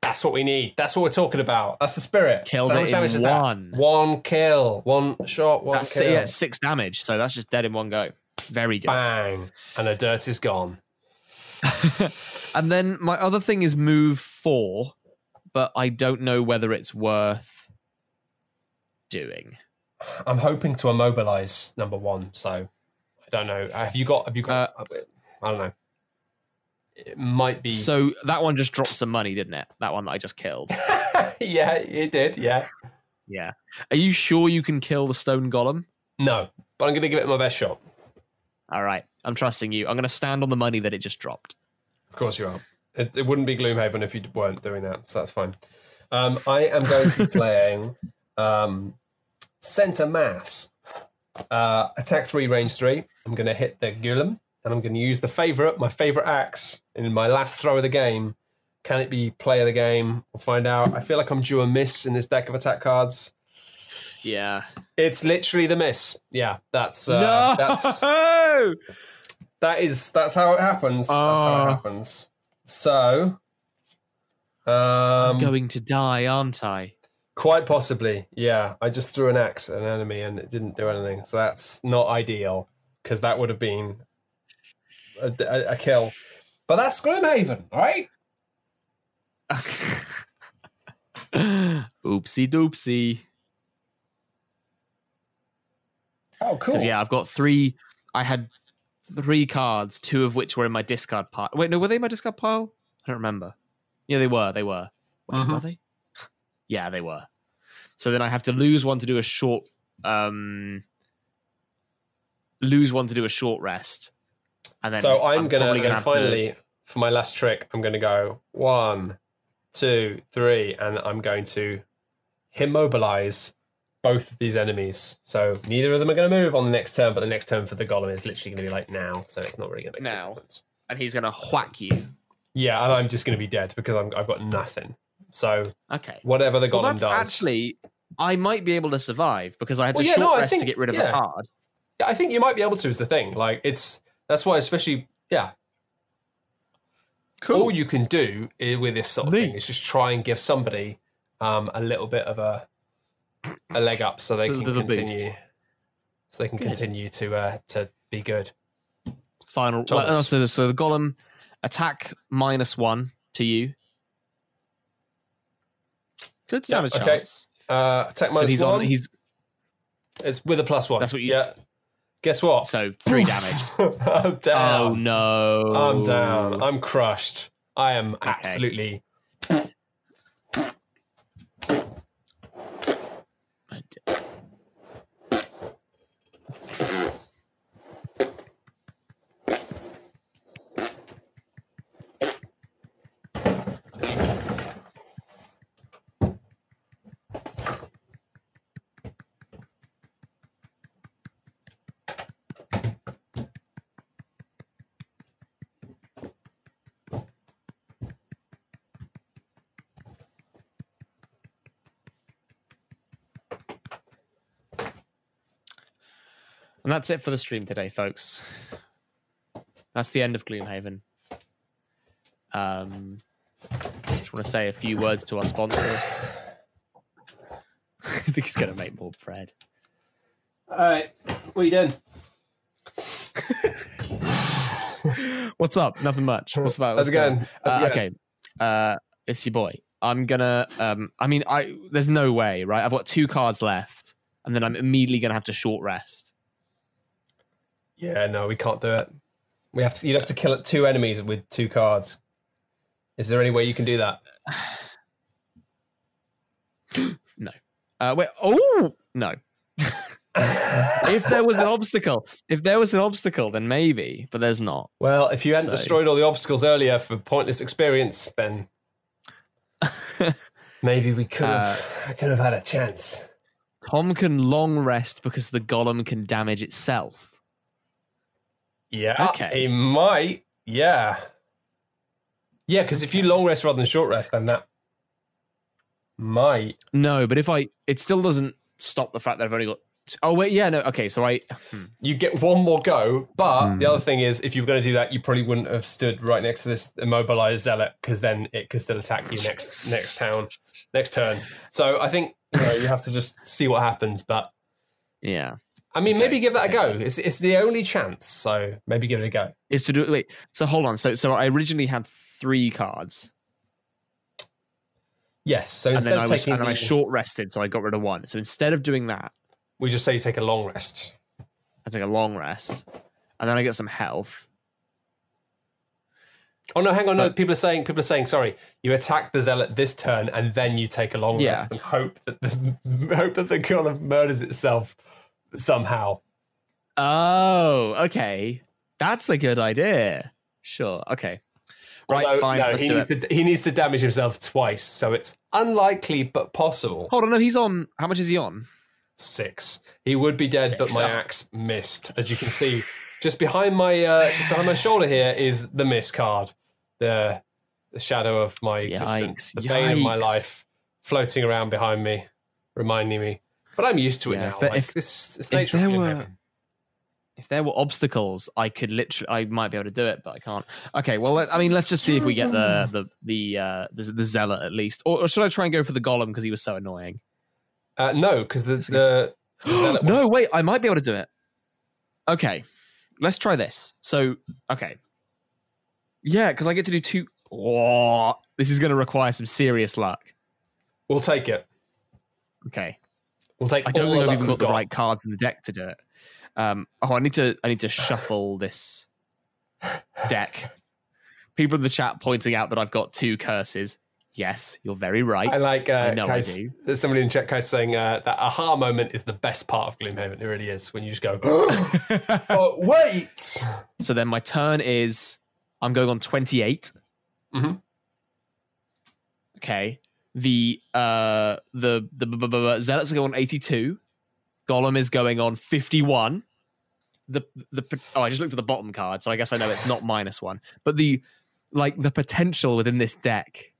That's what we need. That's what we're talking about. That's the spirit. Killed So it in is that? one. One kill, one shot, one That's kill. yeah, six damage. So that's just dead in one go. Very good. Bang, and the dirt is gone. (laughs) and then my other thing is move four, but I don't know whether it's worth doing. I'm hoping to immobilize number one. So I don't know. Uh, have you got? Have you got? Uh, uh, I don't know. It might be. So that one just dropped some money, didn't it? That one that I just killed. (laughs) yeah, it did. Yeah. yeah. Are you sure you can kill the stone golem? No, but I'm going to give it my best shot. All right. I'm trusting you. I'm going to stand on the money that it just dropped. Of course you are. It, it wouldn't be Gloomhaven if you weren't doing that, so that's fine. Um, I am going to be (laughs) playing um, Center Mass. Uh, attack three, range three. I'm going to hit the Golem, and I'm going to use the favorite, my favorite axe, in my last throw of the game. Can it be play of the game? We'll find out. I feel like I'm due a miss in this deck of attack cards. Yeah. It's literally the miss. Yeah, that's uh, no. that's (laughs) that is that's how it happens. That's how it happens. So, I'm um, going to die, aren't I? quite possibly, yeah. I just threw an axe at an enemy and it didn't do anything, so that's not ideal because that would have been a, a, a kill. But that's Gloomhaven, right? (laughs) Oopsie doopsie. Oh, cool. Because yeah, I've got three. I had three cards, two of which were in my discard pile. Wait, no, were they in my discard pile? I don't remember. Yeah, they were. They were. Wait. Were they? (laughs) yeah, they were. So then I have to lose one to do a short. Um, lose one to do a short rest, and then so I'm, gonna, probably and have to- finally for my last trick, I'm gonna go one, two, three, and I'm going to immobilize both of these enemies. So neither of them are going to move on the next turn, but the next turn for the golem is literally going to be like now. So it's not really going to make a Now. difference. and he's gonna whack you. Yeah, and I'm just going to be dead because I'm, I've got nothing. So Okay. whatever the golem Well, that's does, actually. I might be able to survive because I had to Well, yeah, short no, I rest think- to get rid of yeah. a card. Yeah, I think you might be able to. Is the thing like it's that's why especially yeah. Cool. All you can do with this sort of thing is just try and give somebody um, a little bit of a a leg up so they can continue so they can Good. continue to uh, to be good. Final. Well, so, so the golem attack minus one to you. Good Yeah, okay. chance. Uh, attack So he's one. on. He's it's with a plus one. That's what you- Yeah. Guess what? so three (laughs) damage. I'm down. Oh no! I'm down. I'm crushed. I am absolutely. And that's it for the stream today, folks. That's the end of Gloomhaven. Um, just want to say a few words to our sponsor. (laughs) I think he's going to make more bread. All right. What are you doing? (laughs) What's up? Nothing much. What's about? How's it going? Uh, okay, uh, it's your boy. I'm gonna. Um, I mean, I there's no way, right? I've got two cards left, and then I'm immediately gonna have to short rest. Yeah, no, we can't do it. We have to. You'd have to kill two enemies with two cards. Is there any way you can do that? (sighs) No. Uh, wait. Oh no. (laughs) if there was an obstacle, if there was an obstacle, then maybe, but there's not. well, if you hadn't So- destroyed all the obstacles earlier for pointless experience, then (laughs) maybe we could have. I could have had a chance. Tom can long rest because the golem can damage itself. Yeah. Okay. He might. Yeah. Yeah, because if you long rest rather than short rest, then that might. No, but if I, it still doesn't stop the fact that I've only got. Oh wait, yeah, no, okay. So I, hmm. You get one more go, but the Hmm. other thing is, if you were going to do that, you probably wouldn't have stood right next to this immobilized zealot because then it could still attack you next next town, next turn. So I think you, know, you have to just see what happens. But yeah, I mean, Okay, maybe give that a go. It's it's the only chance, so maybe give it a go. is to do. Wait, so hold on. So so I originally had three cards, Yes. So and instead then I of was, taking, and then I short rested, so I got rid of one. So instead of doing that, we just say you take a long rest. I take a long rest, and then I get some health. Oh no, hang on. No, people are saying people are saying sorry. You attack the zealot this turn, and then you take a long Yeah. rest and hope that the (laughs) hope that the golem murders itself somehow. Oh, okay, that's a good idea. Sure. Okay. Right. Although, fine. No, let's he do needs it. to he needs to damage himself twice, so it's unlikely but possible. Hold on. No, he's on. How much is he on? Six. He would be dead, but my Oh. axe missed. As you can see, just behind my uh, just behind my shoulder here is the miss card, the the shadow of my existence, Yikes, the bane of my life, floating around behind me, reminding me. But I'm used to it Yeah, now. if there- like, if- this it's the if there Gloomhaven. were- If there were obstacles, I could literally, I might be able to do it, but I can't. Okay, well, let, I mean, let's just see if we get the the the uh, the, the zealot at least, or, or should I try and go for the golem because he was so annoying? Uh, no, because the, the, the zealot (gasps) no, wait, I might be able to do it. Okay, let's try this. So, okay, Yeah, because I get to do two. Oh, this is going to require some serious luck. We'll take it. Okay. We'll take. I don't all think I've even we've got the right cards in the deck to do it. Um, oh, I need to. I need to shuffle (laughs) this deck. People in the chat pointing out that I've got two curses. Yes, you're very right. I like. Uh, I know I do. There's somebody in chat Kais saying uh, that aha moment is the best part of Gloomhaven. It really is when you just go. (gasps) (laughs) oh wait. so then my turn is I'm going on 28. Mhm. Okay. The uh the the b- b- b- zealots are going on 82. Golem is going on 51. The the oh I just looked at the bottom card, so I guess I know it's not minus one. But the like the potential within this deck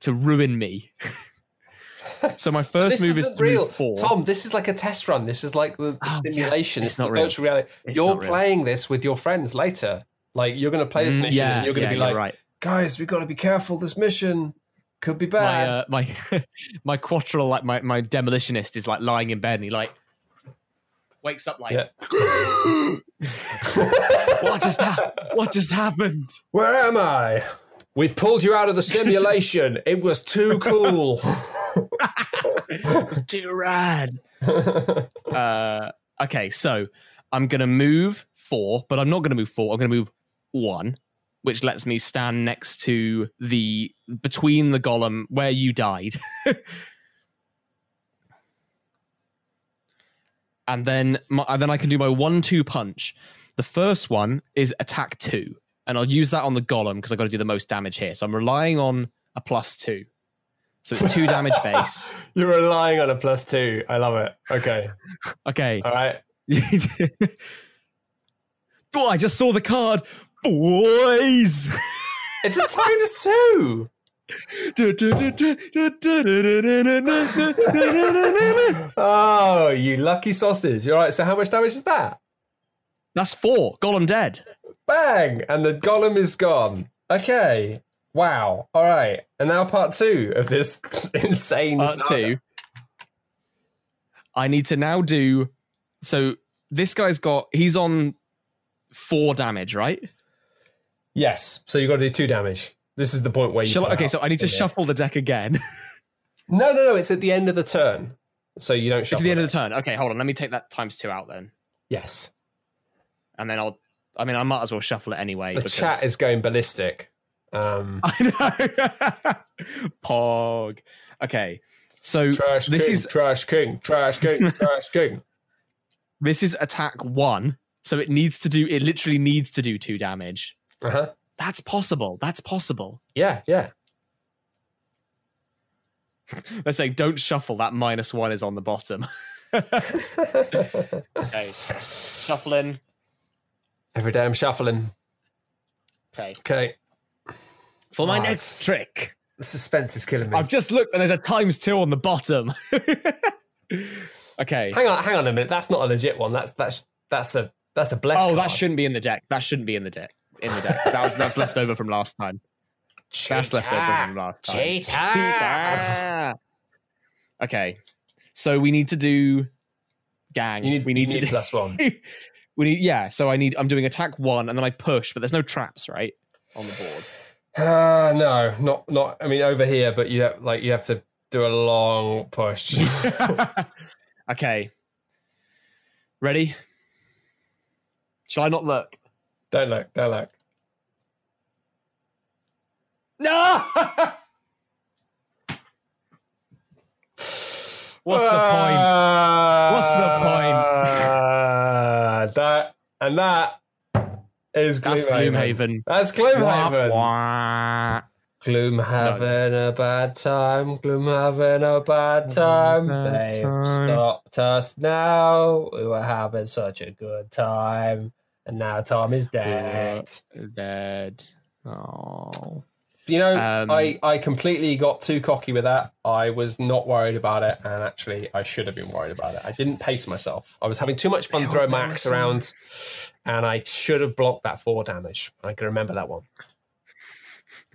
to ruin me. (laughs) so my first move is to real, move four. Tom. This is like a test run. This is like the, Oh, yeah. simulation. It's It's, not the real. virtual reality. It's you're real. playing this with your friends later. Like you're going to play this Mm, mission, yeah, and you're going to yeah, be like, right. guys, we got to be careful. This mission could be my bad. uh, my (laughs) my Quatryl like my my demolitionist is like lying in bed and he like wakes up like Yeah. (laughs) what just ha- what just happened Where am I? We've pulled you out of the simulation. it was too cool. (laughs) it was too rad uh okay so i'm gonna move four but i'm not gonna move four i'm gonna move one which lets me stand next to the between the golem where you died (laughs) and then my, and then I can do my one-two punch. The first one is attack two, and I'll use that on the golem because I got to do the most damage here. So I'm relying on a plus two, so it's two damage (laughs) base. You're relying on a plus two. I love it. Okay. (laughs) Okay. All right. oh, I just saw the card, boys. It's a times two. Oh, you lucky sausage. All right. So how much damage is that? That's four. Golem dead. Bang! And the golem is gone. Okay. Wow. All right. And now part two of this (laughs) insane Part saga. two. I need to now do. So this guy's got. He's on four damage, right? Yes. So you've got to do two damage. This is the point where you. Shall okay, so I need to this. shuffle the deck again. (laughs) No, no, no. It's at the end of the turn. So you don't It's shuffle. at the end of the turn. Okay, hold on. Let me take that times two out then, Yes. and then I'll. I mean, I might as well shuffle it anyway. The because- chat is going ballistic. Um, (laughs) I know. (laughs) Pog. Okay, so trash this king, is trash king, trash king, trash king. this is attack one, so it needs to do. It literally needs to do two damage. Uh huh. That's possible. That's possible. Yeah, yeah. (laughs) Let's say don't shuffle. That minus one is on the bottom. (laughs) okay, shuffling. Every day I'm shuffling. Okay, Okay. for my next trick, The suspense is killing me. I've just looked and there's a times two on the bottom. (laughs) okay. Hang on, hang on a minute. That's not a legit one. That's that's that's a that's a blessed. Oh, that shouldn't be in the deck. That shouldn't be in the deck. In the deck. That was that's left over from last time. That's left over from last time. Cheater. Okay. So we need to do gang. You need we need you to do, plus one. (laughs) we need yeah, so I need I'm doing attack 1 and then I push, but there's no traps, right? On the board. Uh, no, not not. I mean, over here, but you have, like you have to do a long push. (laughs) okay. Ready? Shall I not look? Don't look, don't look. No! What's the point? What's the point? Uh, that and that is That's Gloomhaven. Gloomhaven. That's Gloomhaven. Wah, wah. Gloom having a bad time. Gloom having a bad time. bad They've time. stopped us now. We were having such a good time, and now Tom is dead. Dead. Oh. You know, Um, I, I completely got too cocky with that. I was not worried about it, and actually, I should have been worried about it. I didn't pace myself. I was having too much fun throwing my axe around, and I should have blocked that four damage. I can remember that one.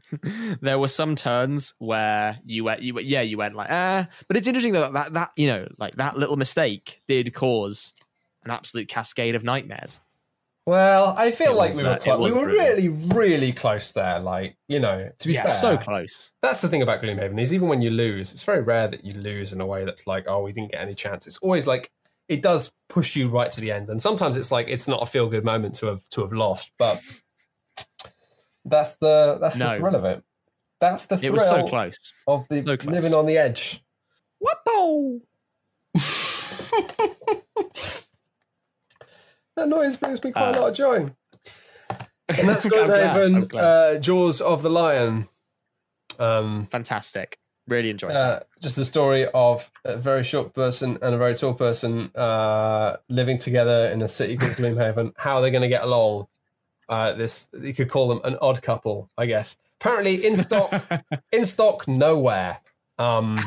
(laughs) there were some turns where you went, you went, yeah, you went like ah, but it's interesting that that that you know, like that little mistake did cause an absolute cascade of nightmares. Well, I feel It like was, we were uh, we were really, really close there. Like you know, to be yeah, fair, so close. that's the thing about Gloomhaven is even when you lose, it's very rare that you lose in a way that's like, oh, we didn't get any chance. It's always like it does push you right to the end, and sometimes it's like it's not a feel good moment to have to have lost, but that's the that's No. the thrill of it. That's the thrill It was so close. of the So close. living on the edge. Whoa! (laughs) That noise brings me quite a Uh, lot of joy. And that's (laughs) Gloomhaven, uh, Jaws of the Lion. Um, Fantastic. Really enjoyed uh, just the story of a very short person and a very tall person uh, living together in a city called Gloomhaven. How are they're going to get along? Uh, this you could call them an odd couple, I guess. Apparently, in stock, (laughs) in stock nowhere. Um,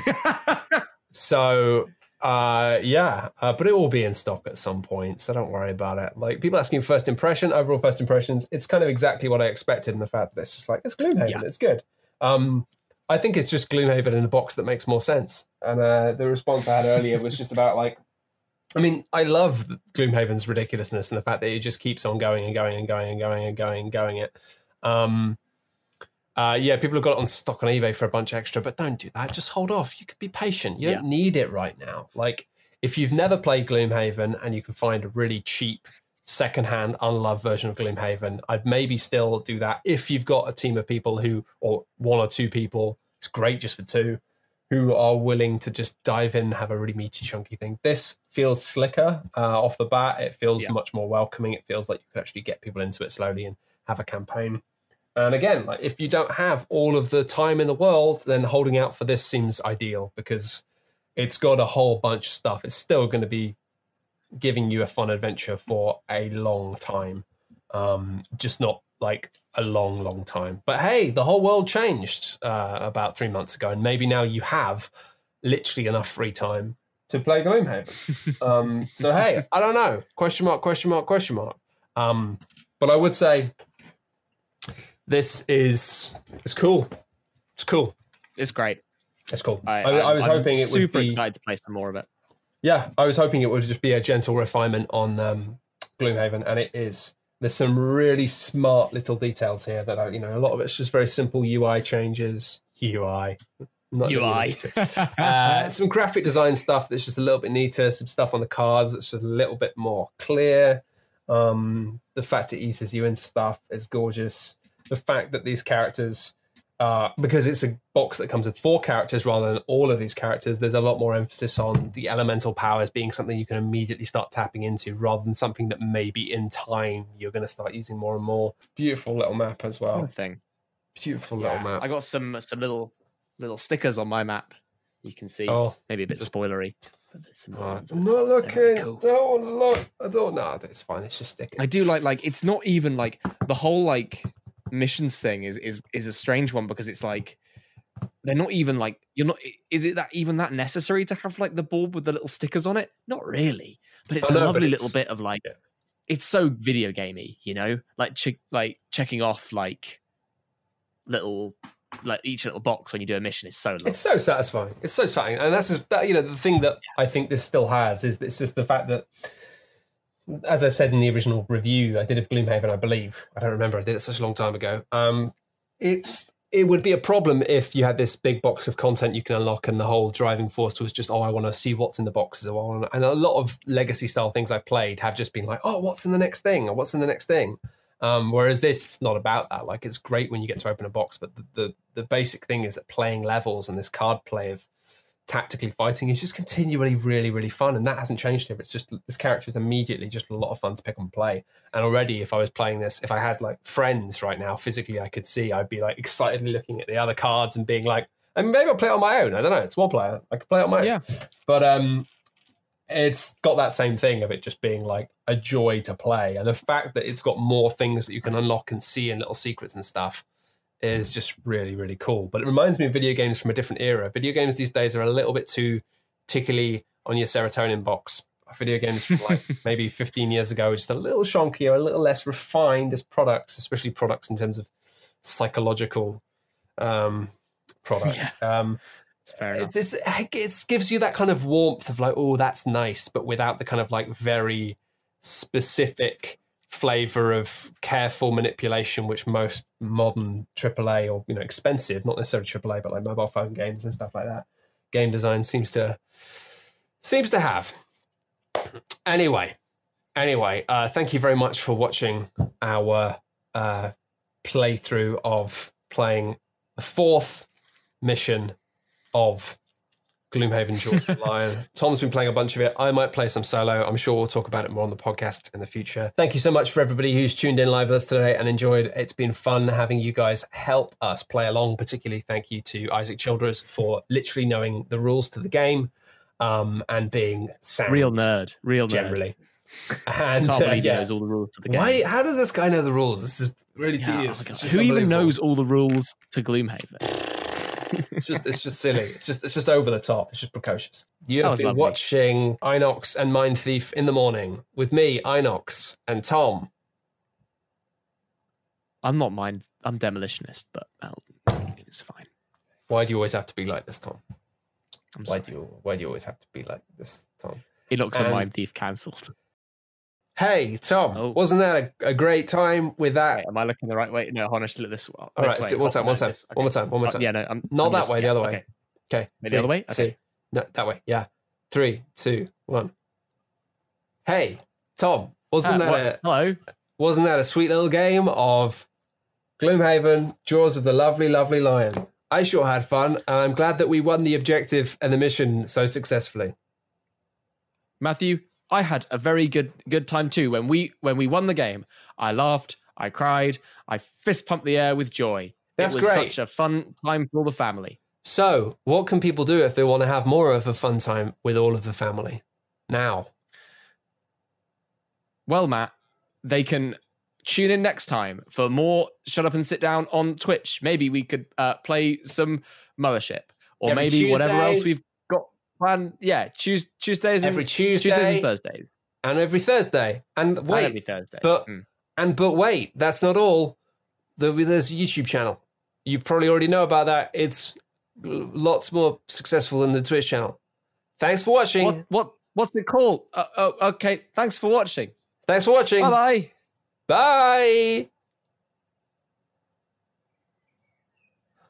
(laughs) so uh, yeah, uh, but it will be in stock at some point, so don't worry about it. Like people asking first impression, overall first impressions, it's kind of exactly what I expected in the fact that it's just like it's Gloomhaven, Yeah. it's good. Um, I think it's just Gloomhaven in a box that makes more sense. And uh, the response I had earlier was just about like, I mean, I love Gloomhaven's ridiculousness and the fact that it just keeps on going and going and going and going and going and going it. Um, uh, yeah, people have got it on stock on eBay for a bunch extra, but don't do that. Just hold off. You could be patient. You don't need it right now. Like, if you've never played Gloomhaven and you can find a really cheap secondhand unloved version of Gloomhaven, I'd maybe still do that if you've got a team of people who, or one or two people, it's great just for two, who are willing to just dive in and have a really meaty, chunky thing. This feels slicker uh, off the bat. It feels Yeah. much more welcoming. It feels like you could actually get people into it slowly and have a campaign. And again, like if you don't have all of the time in the world, then holding out for this seems ideal because it's got a whole bunch of stuff. It's still going to be giving you a fun adventure for a long time, um, just not like a long, long time. But hey, the whole world changed uh, about three months ago, and maybe now you have literally enough free time to play Gloomhaven. (laughs) um, so hey, I don't know. Question mark? Question mark? Question mark? Um, but I would say this is it's cool. It's cool. it's great. It's cool. I, I, I was I'm hoping it would super excited to play some more of it. Yeah, I was hoping it would just be a gentle refinement on um, Gloomhaven, and it is. There's some really smart little details here that I, you know, a lot of it's just very simple UI changes. UI, not UI. uh, some graphic design stuff that's just a little bit neater. Some stuff on the cards that's just a little bit more clear. Um, the fact it eases you in stuff is gorgeous. The fact that these characters, uh, because it's a box that comes with four characters rather than all of these characters, there's a lot more emphasis on the elemental powers being something you can immediately start tapping into rather than something that maybe in time you're going to start using more and more. Beautiful little map as well. thing. Beautiful Yeah, little map. I got some some little little stickers on my map. You can see oh, maybe a bit spoilery, but there's some. oh, I'm not looking. really cool. Don't look. I don't know. It's fine. It's just stickers. I do like like it's not even like the whole like missions thing is is is a strange one because it's like they're not even like you're not is it that even that necessary to have like the board with the little stickers on it not really but it's I a but lovely little bit of like yeah. it's so video gamey you know like che- like checking off like little like each little box when you do a mission is so lovely. It's so satisfying. It's so satisfying, and that's just that. You know, the thing that I think this still has is it's just the fact that, as I said in the original review I did of Gloomhaven, I believe I don't remember. I did it such a long time ago. Um, it's it would be a problem if you had this big box of content you can unlock, and the whole driving force was just, oh, I want to see what's in the boxes. Or, I and a lot of legacy style things I've played have just been like, oh, what's in the next thing, or what's in the next thing. Um, whereas this, it's not about that. Like, it's great when you get to open a box, but the, the the basic thing is that playing levels and this card play of tactically fighting is just continually really really fun, and that hasn't changed here. It's just this character is immediately just a lot of fun to pick and play. And already, if I was playing this, if I had like friends right now physically, I could see I'd be like excitedly looking at the other cards and being like, and maybe I'll play it on my own. I don't know. It's one player. I could play it on my own. Yeah. But um, it's got that same thing of it just being like a joy to play, and the fact that it's got more things that you can unlock and see and little secrets and stuff is just really really cool. But it reminds me of video games from a different era. Video games these days are a little bit too tickly on your serotonin box. Video games from like (laughs) maybe 15 years ago, just a little shonkier, a little less refined as products, especially products in terms of psychological um, products. (laughs) Um, It's fair enough. this it gives you that kind of warmth of like, oh, that's nice, but without the kind of like very specific flavor of careful manipulation, which most modern AAA or you know expensive, not necessarily AAA, but like mobile phone games and stuff like that, game design seems to seems to have. Anyway, anyway, uh, thank you very much for watching our uh, playthrough of playing the fourth mission of Gloomhaven Jaws of Lion. (laughs) Tom's been playing a bunch of it. I might play some solo. I'm sure we'll talk about it more on the podcast in the future. Thank you so much for everybody who's tuned in live with us today and enjoyed. It's been fun having you guys help us play along. Particularly thank you to Isaac Childres for literally knowing the rules to the game um, and being sound Real nerd. Real nerd. generally. And Can't uh, believe yeah. knows all the rules to the game. Why? How does this guy know the rules? This is really Yeah, tedious. oh my It's God. just Who even knows all the rules to Gloomhaven? It's just it's just silly. It's just it's just over the top. It's just precocious. You have been lovely. watching Inox and Mind Thief in the morning with me, Inox, and Tom. I'm not mind. I'm demolitionist, but well, it's fine. Why do you always have to be like this, Tom? I'm Why sorry. do you why do you always have to be like this, Tom? Inox and And- Mind Thief cancelled. Hey, Tom, Oh. wasn't that a, a great time with that? Wait, am I looking the right way? No, honestly, look this way. All right, let's do it one time, one time, one more time, one more Uh, time. yeah, no, I'm Not I'm that just- way, the other way. Okay. Okay, Maybe the other way? two- Okay. no, that way. Yeah, three, two, one. Hey, Tom, wasn't Ah, that what- a, Hello. wasn't that a sweet little game of Gloomhaven, Jaws of the Lovely, Lovely Lion? I sure had fun, and I'm glad that we won the objective and the mission so successfully. Matthew, I had a very good good time too. When we when we won the game, I laughed, I cried, I fist pumped the air with joy. That's it was great. such a fun time for all the family. So, what can people do if they want to have more of a fun time with all of the family? Now, Well, Matt, they can tune in next time for more Shut Up and Sit Down on Twitch. Maybe we could uh, play some Mothership, or Every maybe whatever else we've planned. Yeah, Tues Tuesdays and every Tuesday, Tuesdays and Thursdays, and every Thursday. And and wait, every Thursday. but- Mm. And but wait, that's not all. There- There's a YouTube channel. You probably already know about that. It's lots more successful than the Twitch channel. Thanks for watching. what what what's it called? Uh, oh, okay. Thanks for watching. Thanks for watching. Bye bye. Bye.